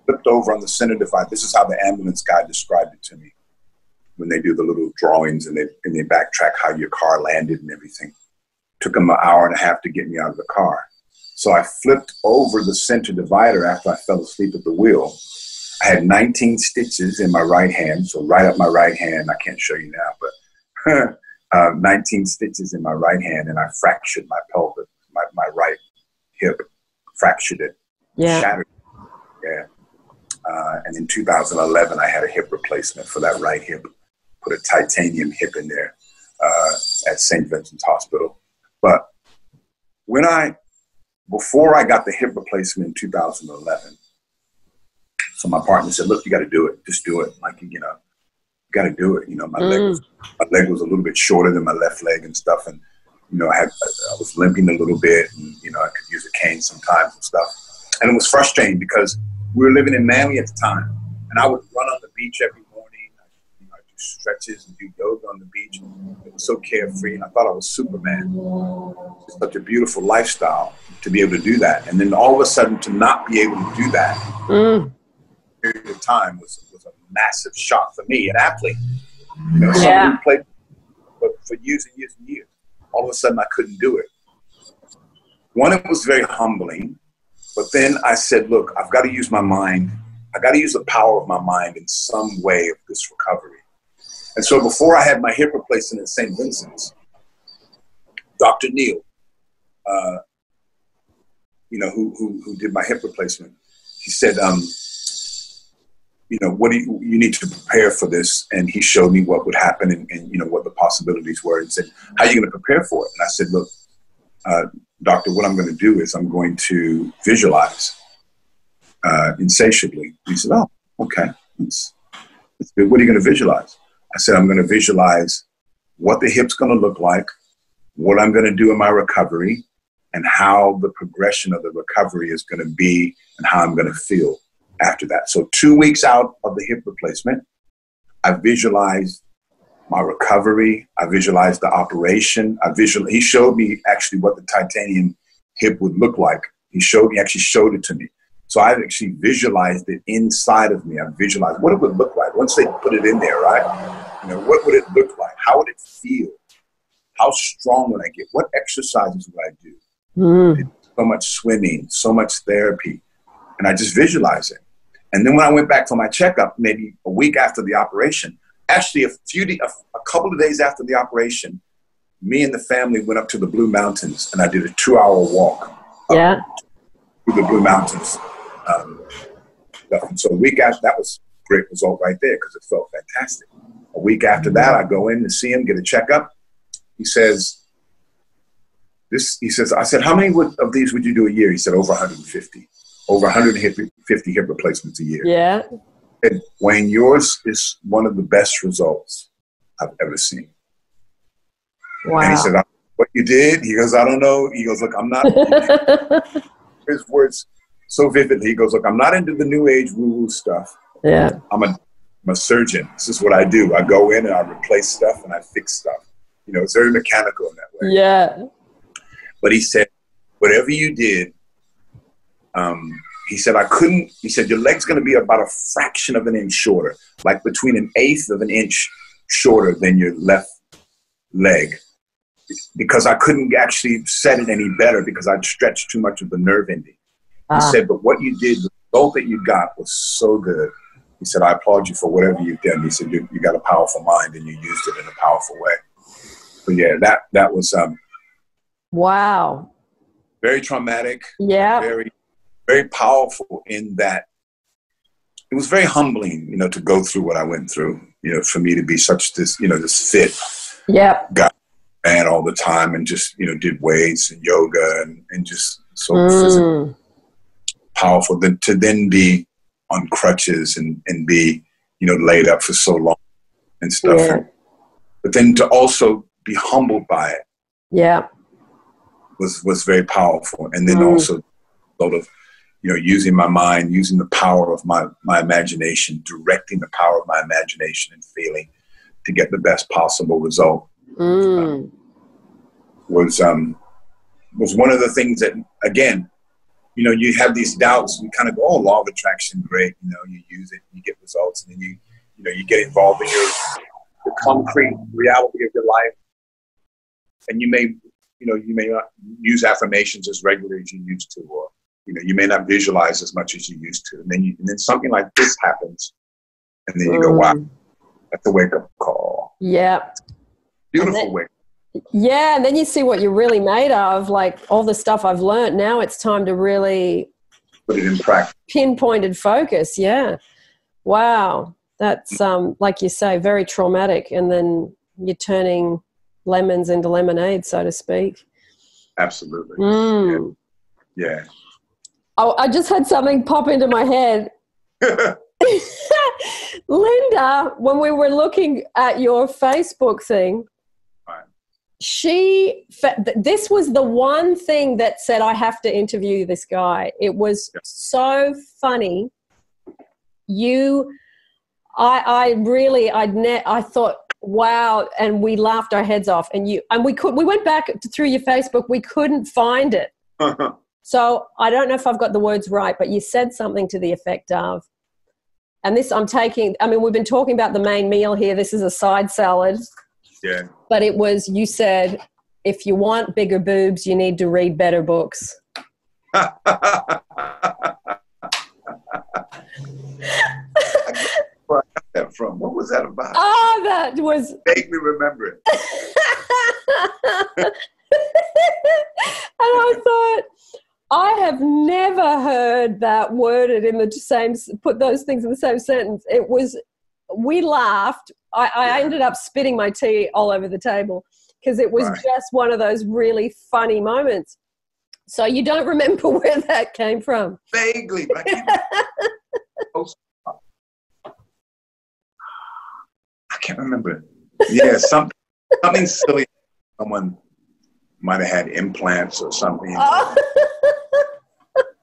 Flipped over on the center divide. This is how the ambulance guy described it to me when they do the little drawings and they and they backtrack how your car landed and everything. Took them an hour and a half to get me out of the car. So I flipped over the center divider after I fell asleep at the wheel. I had 19 stitches in my right hand, so right up my right hand. I can't show you now, but uh, 19 stitches in my right hand, and I fractured my pelvic, my, my right hip, fractured it, yeah. shattered. Yeah. Uh, and in 2011, I had a hip replacement for that right hip. Put a titanium hip in there uh, at St. Vincent's Hospital. But when I, before I got the hip replacement in 2011, so my partner said, "Look, you got to do it. Just do it. Like you know, you got to do it. You know, my mm. leg was my leg was a little bit shorter than my left leg and stuff, and you know, I had I was limping a little bit, and you know, I could use a cane sometimes and stuff. And it was frustrating because we were living in Manly at the time, and I would run on the beach every morning. I, you know, I do stretches and do yoga on the beach. It was so carefree, and I thought I was Superman. It's such a beautiful lifestyle to be able to do that, and then all of a sudden to not be able to do that. Mm. Period of time was was a massive shock for me, an athlete. You know, yeah. someone who played for, for years and years and years. All of a sudden, I couldn't do it. One, it was very humbling, but then I said, look, I've got to use my mind. I got to use the power of my mind in some way of this recovery. And so before I had my hip replacement at St. Vincent's, Dr. Neil, uh, you know, who, who, who did my hip replacement, he said, um, you know, what do you, you need to prepare for this? And he showed me what would happen and, and you know, what the possibilities were and said, how are you going to prepare for it? And I said, look, uh, doctor, what I'm going to do is I'm going to visualize uh, insatiably. He said, oh, okay. That's, that's. What are you going to visualize? I said, I'm going to visualize what the hip's going to look like, what I'm going to do in my recovery, and how the progression of the recovery is going to be and how I'm going to feel after that. So, two weeks out of the hip replacement, I visualized my recovery. I visualized the operation. I visual. He showed me actually what the titanium hip would look like. He showed me actually showed it to me. So I actually visualized it inside of me. I visualized what it would look like once they put it in there, right? You know, what would it look like? How would it feel? How strong would I get? What exercises would I do? Mm. So much swimming, so much therapy. And I just visualize it. And then when I went back for my checkup, maybe a week after the operation, actually a few, a, a couple of days after the operation, me and the family went up to the Blue Mountains and I did a two hour walk. Yeah. Through the Blue Mountains. Um, and so a week after, that was great result right there because it felt fantastic. A week after that, I go in to see him, get a checkup. He says, this, he says, I said, how many would, of these would you do a year? He said, over 150, over 150 hip replacements a year. Yeah. And Wayne, yours is one of the best results I've ever seen. Wow. And he said, what you did? He goes, I don't know. He goes, look, I'm not. his words so vividly. He goes, look, I'm not into the new age woo woo stuff. Yeah. I'm a, I'm a surgeon. This is what I do. I go in and I replace stuff and I fix stuff. You know, it's very mechanical in that way. Yeah. But he said, whatever you did, um, he said, I couldn't, he said, your leg's going to be about a fraction of an inch shorter, like between an eighth of an inch shorter than your left leg because I couldn't actually set it any better because I'd stretched too much of the nerve ending. He ah. said, but what you did, the result that you got was so good. He said, I applaud you for whatever you've done. He said, you, you got a powerful mind and you used it in a powerful way. But yeah, that, that was, um, wow. Very traumatic. Yeah. Very, very powerful in that it was very humbling, you know, to go through what I went through, you know, for me to be such this, you know, this fit yeah. guy man all the time and just, you know, did weights and yoga and, and just so mm. powerful. Then to then be on crutches and, and be, you know, laid up for so long and stuff. Yeah. But then to also be humbled by it. Yeah. Was was very powerful. And then mm. also sort of, you know, using my mind, using the power of my, my imagination, directing the power of my imagination and feeling to get the best possible result. Mm. Uh, was um was one of the things that again you know, you have these doubts. You kind of go, "Oh, law of attraction, great." You know, you use it, you get results, and then you, you know, you get involved in your the concrete reality of your life, and you may, you know, you may not use affirmations as regularly as you used to, or you know, you may not visualize as much as you used to, and then you, and then something like this happens, and then you go, "Wow, mm. that's a wake up call." Yeah, beautiful wake yeah, and then you see what you're really made of, like all the stuff I've learned. Now it's time to really put it in practice. Pinpointed focus, yeah. Wow. That's um like you say, very traumatic and then you're turning lemons into lemonade, so to speak. Absolutely. Mm. Yeah. yeah. Oh, I just had something pop into my head. Linda, when we were looking at your Facebook thing, she this was the one thing that said i have to interview this guy. It was so funny. You i i really i net i thought wow and we laughed our heads off. And you and we could we went back through your facebook we couldn't find it so i don't know if i've got the words right but you said something to the effect of and this i'm taking i mean we've been talking about the main meal here this is a side salad yeah. But it was, you said, if you want bigger boobs, you need to read better books. Where I got that from? What was that about? Oh, that was. Make me remember it. and I thought, I have never heard that worded in the same, put those things in the same sentence. It was, we laughed. I, I ended up spitting my tea all over the table because it was right. just one of those really funny moments. So you don't remember where that came from? Vaguely. I can't remember. Yeah, something something silly. Someone might have had implants or something. Oh.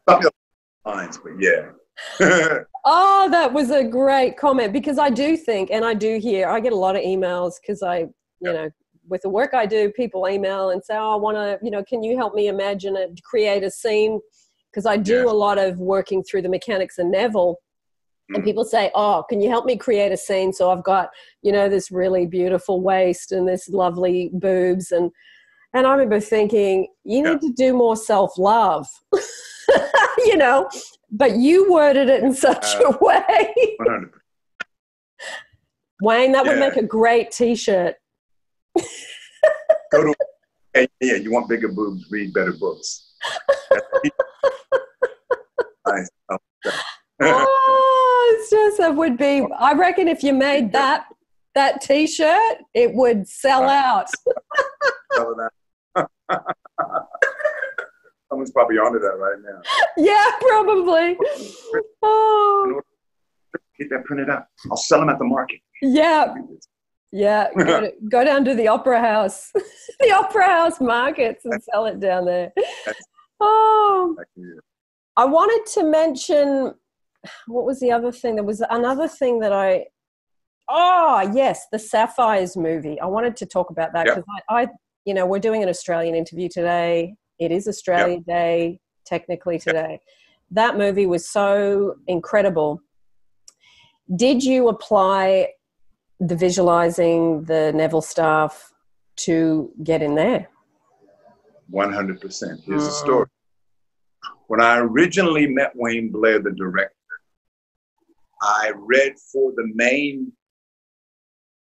lines, but yeah. oh, that was a great comment because I do think, and I do hear, I get a lot of emails because I, you yep. know, with the work I do, people email and say, "Oh, I want to, you know, can you help me imagine it, create a scene?" Because I do yes. a lot of working through the mechanics of Neville, and mm. people say, "Oh, can you help me create a scene?" So I've got, you know, this really beautiful waist and this lovely boobs, and and I remember thinking, you need yeah. to do more self love, you know, but you worded it in such uh, a way. Wayne, that yeah. would make a great T-shirt. Go to yeah, you want bigger boobs, read better books. nice. oh, it's just it would be. I reckon if you made that that T-shirt, it would sell out. sell it out. Someone's probably onto that right now. Yeah, probably. Oh. Get that printed out. I'll sell them at the market. Yeah. Yeah, go, to, go down to the Opera House, the Opera House markets and sell it down there. Oh, I wanted to mention what was the other thing? There was another thing that I. Oh yes, the Sapphires movie. I wanted to talk about that because. I, I, you know, we're doing an Australian interview today. It is Australia yep. Day technically today. Yep. That movie was so incredible. Did you apply the visualizing, the Neville stuff to get in there? 100%. Here's mm. the story. When I originally met Wayne Blair, the director, I read for the main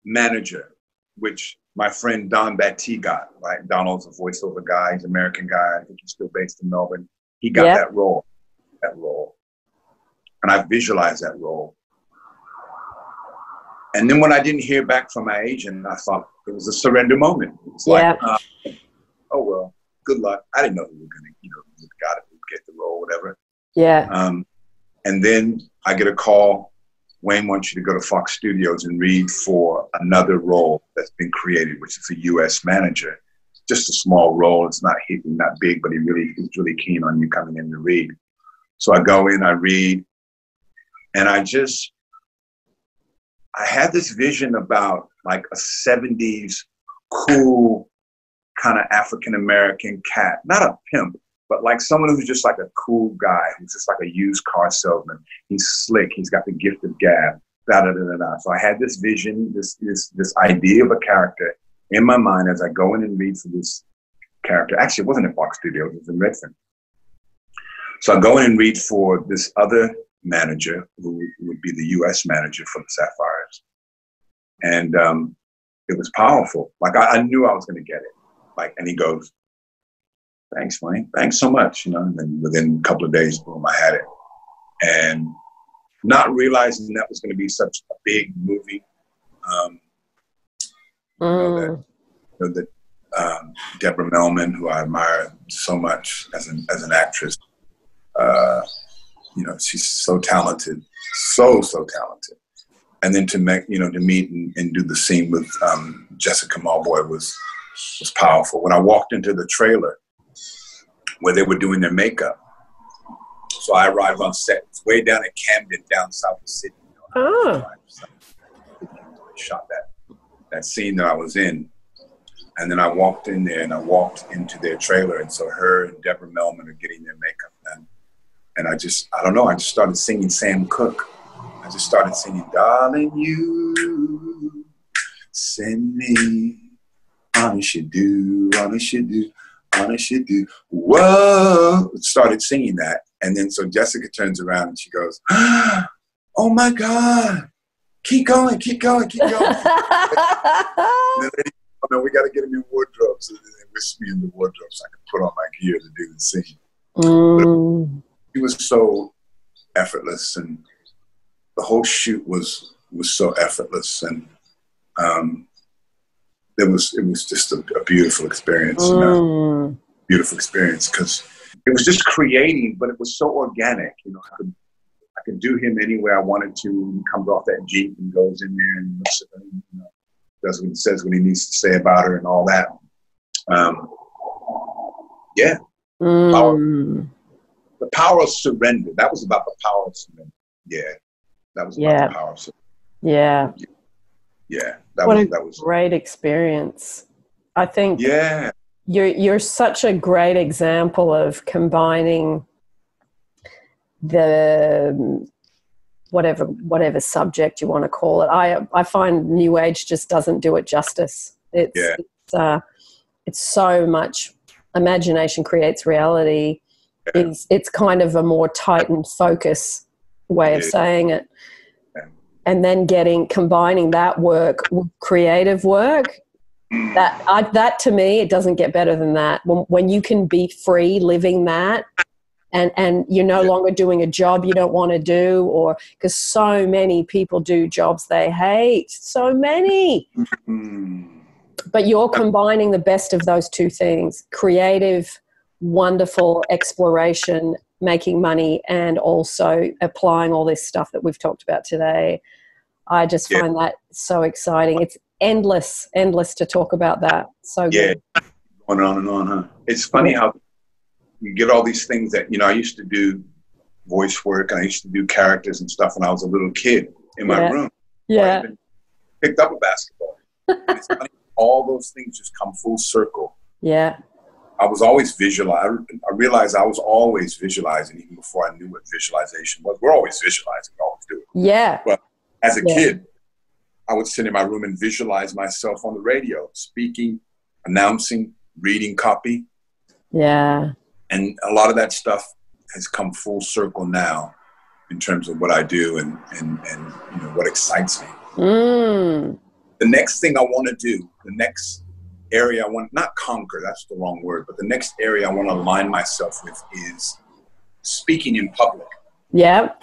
manager, which my friend Don Battiste got, right? Donald's a voiceover guy, he's an American guy, I think he's still based in Melbourne. He got yep. that role, that role. And I visualized that role. And then when I didn't hear back from my agent, I thought it was a surrender moment. It was yeah. like, uh, oh well, good luck. I didn't know who was gonna, you know, who got it, who get the role, whatever. Yeah. Um, and then I get a call. Wayne wants you to go to Fox Studios and read for another role that's been created, which is a U.S. manager. Just a small role. It's not not big, but he really he's really keen on you coming in to read. So I go in, I read, and I just I had this vision about like a 70s cool kind of African American cat, not a pimp, but like someone who's just like a cool guy, who's just like a used car salesman. He's slick, he's got the gift of gab, da da da da. So I had this vision, this this this idea of a character in my mind as I go in and read for this character. Actually, it wasn't at Fox Studios, it was in Redfern. So I go in and read for this other manager who would be the U.S. manager for the Sapphires, and um, it was powerful. Like I, I knew I was going to get it. Like, and he goes, "Thanks, Wayne. Thanks so much." You know, and then within a couple of days, boom, I had it, and not realizing that was going to be such a big movie. Um, mm. you know, that, mm. you know, that um, Deborah Mailman, who I admire so much as an as an actress. Uh, you know, she's so talented, so so talented. And then to make, you know, to meet and, and do the scene with um, Jessica Mauboy was was powerful. When I walked into the trailer where they were doing their makeup, so I arrived on set way down in Camden, down south of Sydney. You know, oh. Shot that that scene that I was in, and then I walked in there and I walked into their trailer, and so her and Deborah Mailman are getting their makeup, and and I just, I don't know, I just started singing Sam Cooke. I just started singing, Darling, you send me, honest you do, honest you do, honest you do. Whoa! Started singing that. And then so Jessica turns around and she goes, Oh my God, keep going, keep going, keep going. and then they, oh no, we got to get a new wardrobe. So they whisked me in the wardrobe so I could put on my gear to do the scene. Mm. She was so effortless, and the whole shoot was was so effortless, and um, it was it was just a, a beautiful experience. You know? Mm. Beautiful experience because it was just creating, but it was so organic. You know, I could I could do him anywhere I wanted to. He comes off that jeep and goes in there and looks at her, you know, does what he says, what he needs to say about her, and all that. Um, yeah, Mm. the power of surrender. That was about the power of surrender. Yeah, that was about Yeah. the power of surrender. Yeah. Yeah, that What was a that was. great experience. I think Yeah, you're you're such a great example of combining the whatever whatever subject you want to call it. I I find New Age just doesn't do it justice. It's Yeah. it's, uh, it's so much imagination creates reality. Yeah. Is it's kind of a more tightened focus way of Yeah. saying it. And then getting combining that work with creative work that I, that to me it doesn't get better than that. When, when you can be free living that and and you're no longer doing a job you don't want to do or because so many people do jobs they hate so many. Mm. but you're combining the best of those two things creative wonderful exploration making money and also applying all this stuff that we've talked about today i just Yeah. find that so exciting it's endless endless to talk about that so Yeah, good going on and on, huh? It's funny how you get all these things that you know. I used to do voice work, and I used to do characters and stuff when I was a little kid in my Yeah. room. Yeah picked up a basketball. It's funny, all those things just come full circle. yeah I was always visualizing. I realized I was always visualizing even before I knew what visualization was. We're always visualizing, we always do it. yeah But As a Yeah. kid, I would sit in my room and visualize myself on the radio, speaking, announcing, reading copy. yeah And a lot of that stuff has come full circle now in terms of what I do and, and, and you know, what excites me. mm. The next thing I want to do, the next area I want, not conquer, that's the wrong word, but the next area I want to align myself with is speaking in public. yeah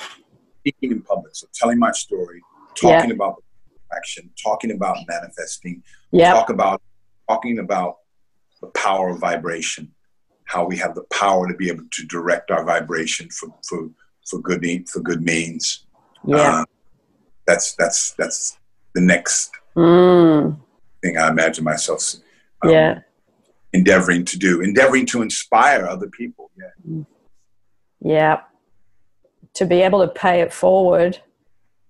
speaking in public. So telling my story, talking about action, talking about manifesting, yeah talk about talking about the power of vibration, how we have the power to be able to direct our vibration for for for good for good means. yeah Uh, that's that's that's the next mm. thing I imagine myself um, yeah endeavoring to do, endeavoring to inspire other people. Yeah. yeah to be able to pay it forward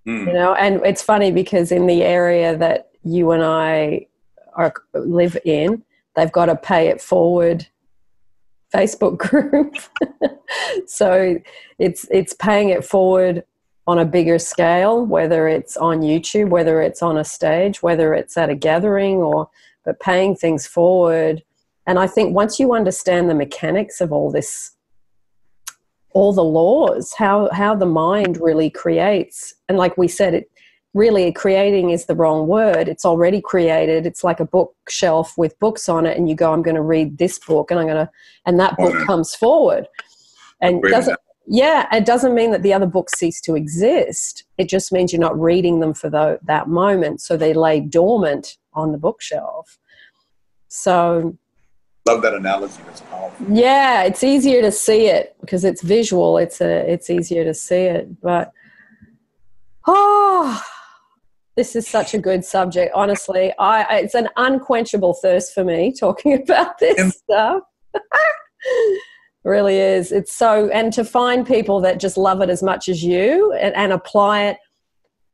Mm. you know and it's funny because in the area that you and i are live in they've got a pay it forward facebook group so it's it's paying it forward on a bigger scale whether it's on youtube whether it's on a stage whether it's at a gathering or but paying things forward. And i think once you understand the mechanics of all this all the laws how how the mind really creates and like we said it really creating is the wrong word. It's already created. It's like a bookshelf with books on it and you go i'm going to read this book and i'm going to and that book comes forward. And doesn't yeah it doesn't mean that the other books cease to exist. It just means you're not reading them for tho- that moment. So they lay dormant on the bookshelf so Love that analogy. That's powerful. yeah, it's easier to see it because it's visual. It's a, it's easier to see it. But oh, this is such a good subject. Honestly, I it's an unquenchable thirst for me talking about this stuff. really is. It's so and to find people that just love it as much as you and, and apply it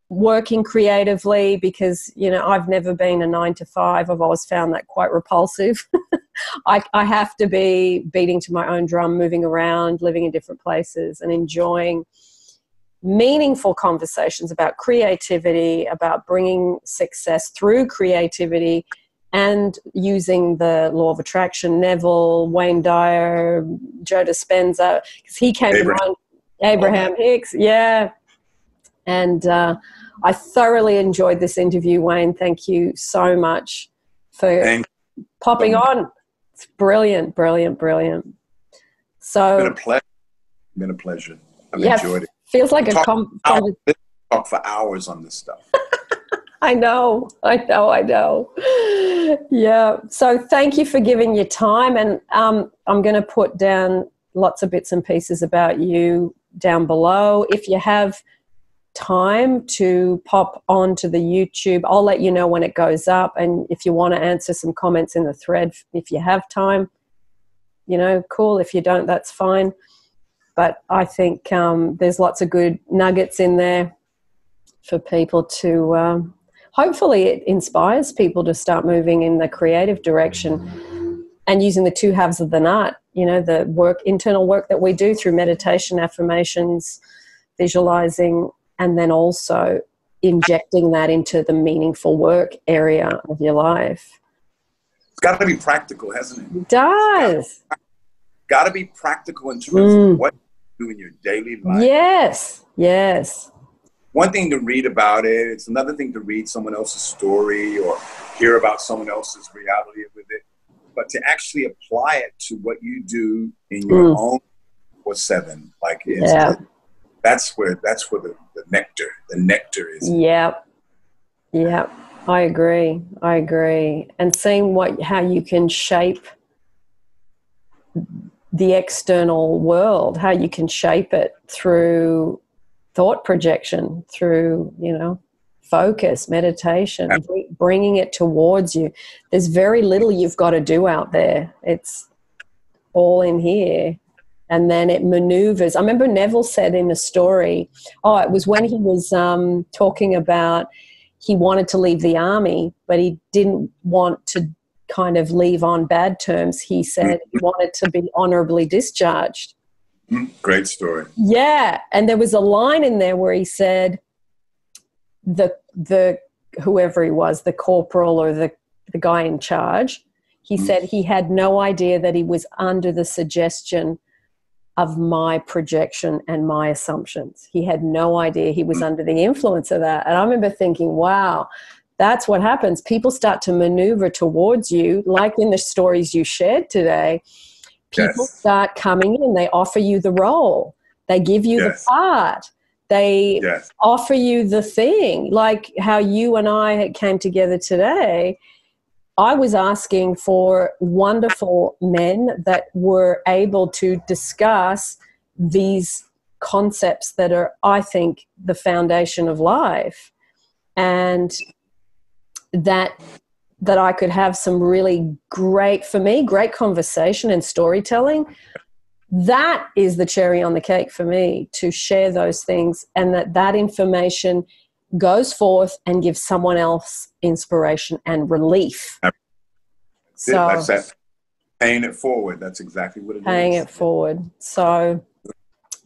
working creatively because you know I've never been a nine to five. I've always found that quite repulsive. I, I have to be beating to my own drum, moving around, living in different places, and enjoying meaningful conversations about creativity, about bringing success through creativity, and using the law of attraction. Neville, Wayne Dyer, Joe Dispenza, because he came Abraham. to mind. Abraham Hicks, yeah. And uh, I thoroughly enjoyed this interview, Wayne. Thank you so much for Thank popping on. It's brilliant, brilliant, brilliant. It's been a pleasure. been a pleasure. I've Yeah, enjoyed it. Feels like a Talk- com- Hours- talk for hours on this stuff. I know, I know, I know. Yeah. So thank you for giving your time. And um, I'm going to put down lots of bits and pieces about you down below. If you have time to pop onto the YouTube, I'll let you know when it goes up. And if you want to answer some comments in the thread, if you have time, you know, cool. If you don't, that's fine. But I think um, there's lots of good nuggets in there for people to um, hopefully it inspires people to start moving in the creative direction and using the two halves of the nut you know the work internal work that we do through meditation affirmations visualizing and then also injecting that into the meaningful work area of your life It's got to be practical, hasn't it? it does Got to be practical in terms Mm. of what you do in your daily life. yes yes One thing to read about it, it's another thing to read someone else's story or hear about someone else's reality with it. But to actually apply it to what you do in your Mm. own or seven, like it's, Yeah. That's where that's where the, the nectar, the nectar is. Yep. Yep. I agree. I agree. And seeing what how you can shape the external world, how you can shape it through thought projection, through, you know, focus, meditation, br- bringing it towards you. There's very little you've got to do out there. It's all in here. And then it maneuvers. I remember Neville said in a story, oh, it was when he was um, talking about he wanted to leave the army, but he didn't want to kind of leave on bad terms. He said he wanted to be honorably discharged. Mm, Great story. Yeah, and there was a line in there where he said the the whoever he was, the corporal or the the guy in charge, he Mm. said he had no idea that he was under the suggestion of my projection and my assumptions. He had no idea he was Mm. under the influence of that. And I remember thinking, wow, that's what happens. People start to maneuver towards you, like in the stories you shared today. People Yes. start coming in, they offer you the role, they give you Yes. the part, they Yes. offer you the thing, like how you and I came together today. I was asking for wonderful men that were able to discuss these concepts that are, I think, the foundation of life. And that that I could have some really great for me, great conversation and storytelling. That is the cherry on the cake for me to share those things and that that information goes forth and gives someone else inspiration and relief. So That's that. Paying it forward. That's exactly what it is. paying it forward. So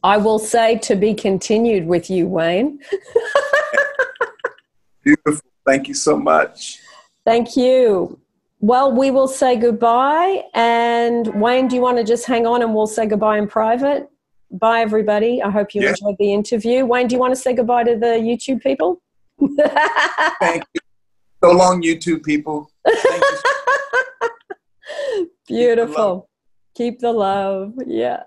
I will say to be continued with you, Wayne. Beautiful. Thank you so much. Thank you. Well, we will say goodbye. And Wayne, do you want to just hang on and we'll say goodbye in private? Bye, everybody. I hope you Yeah. enjoyed the interview. Wayne, do you want to say goodbye to the YouTube people? Thank you. So long, YouTube people. Thank you. Beautiful. Keep the love. Yeah.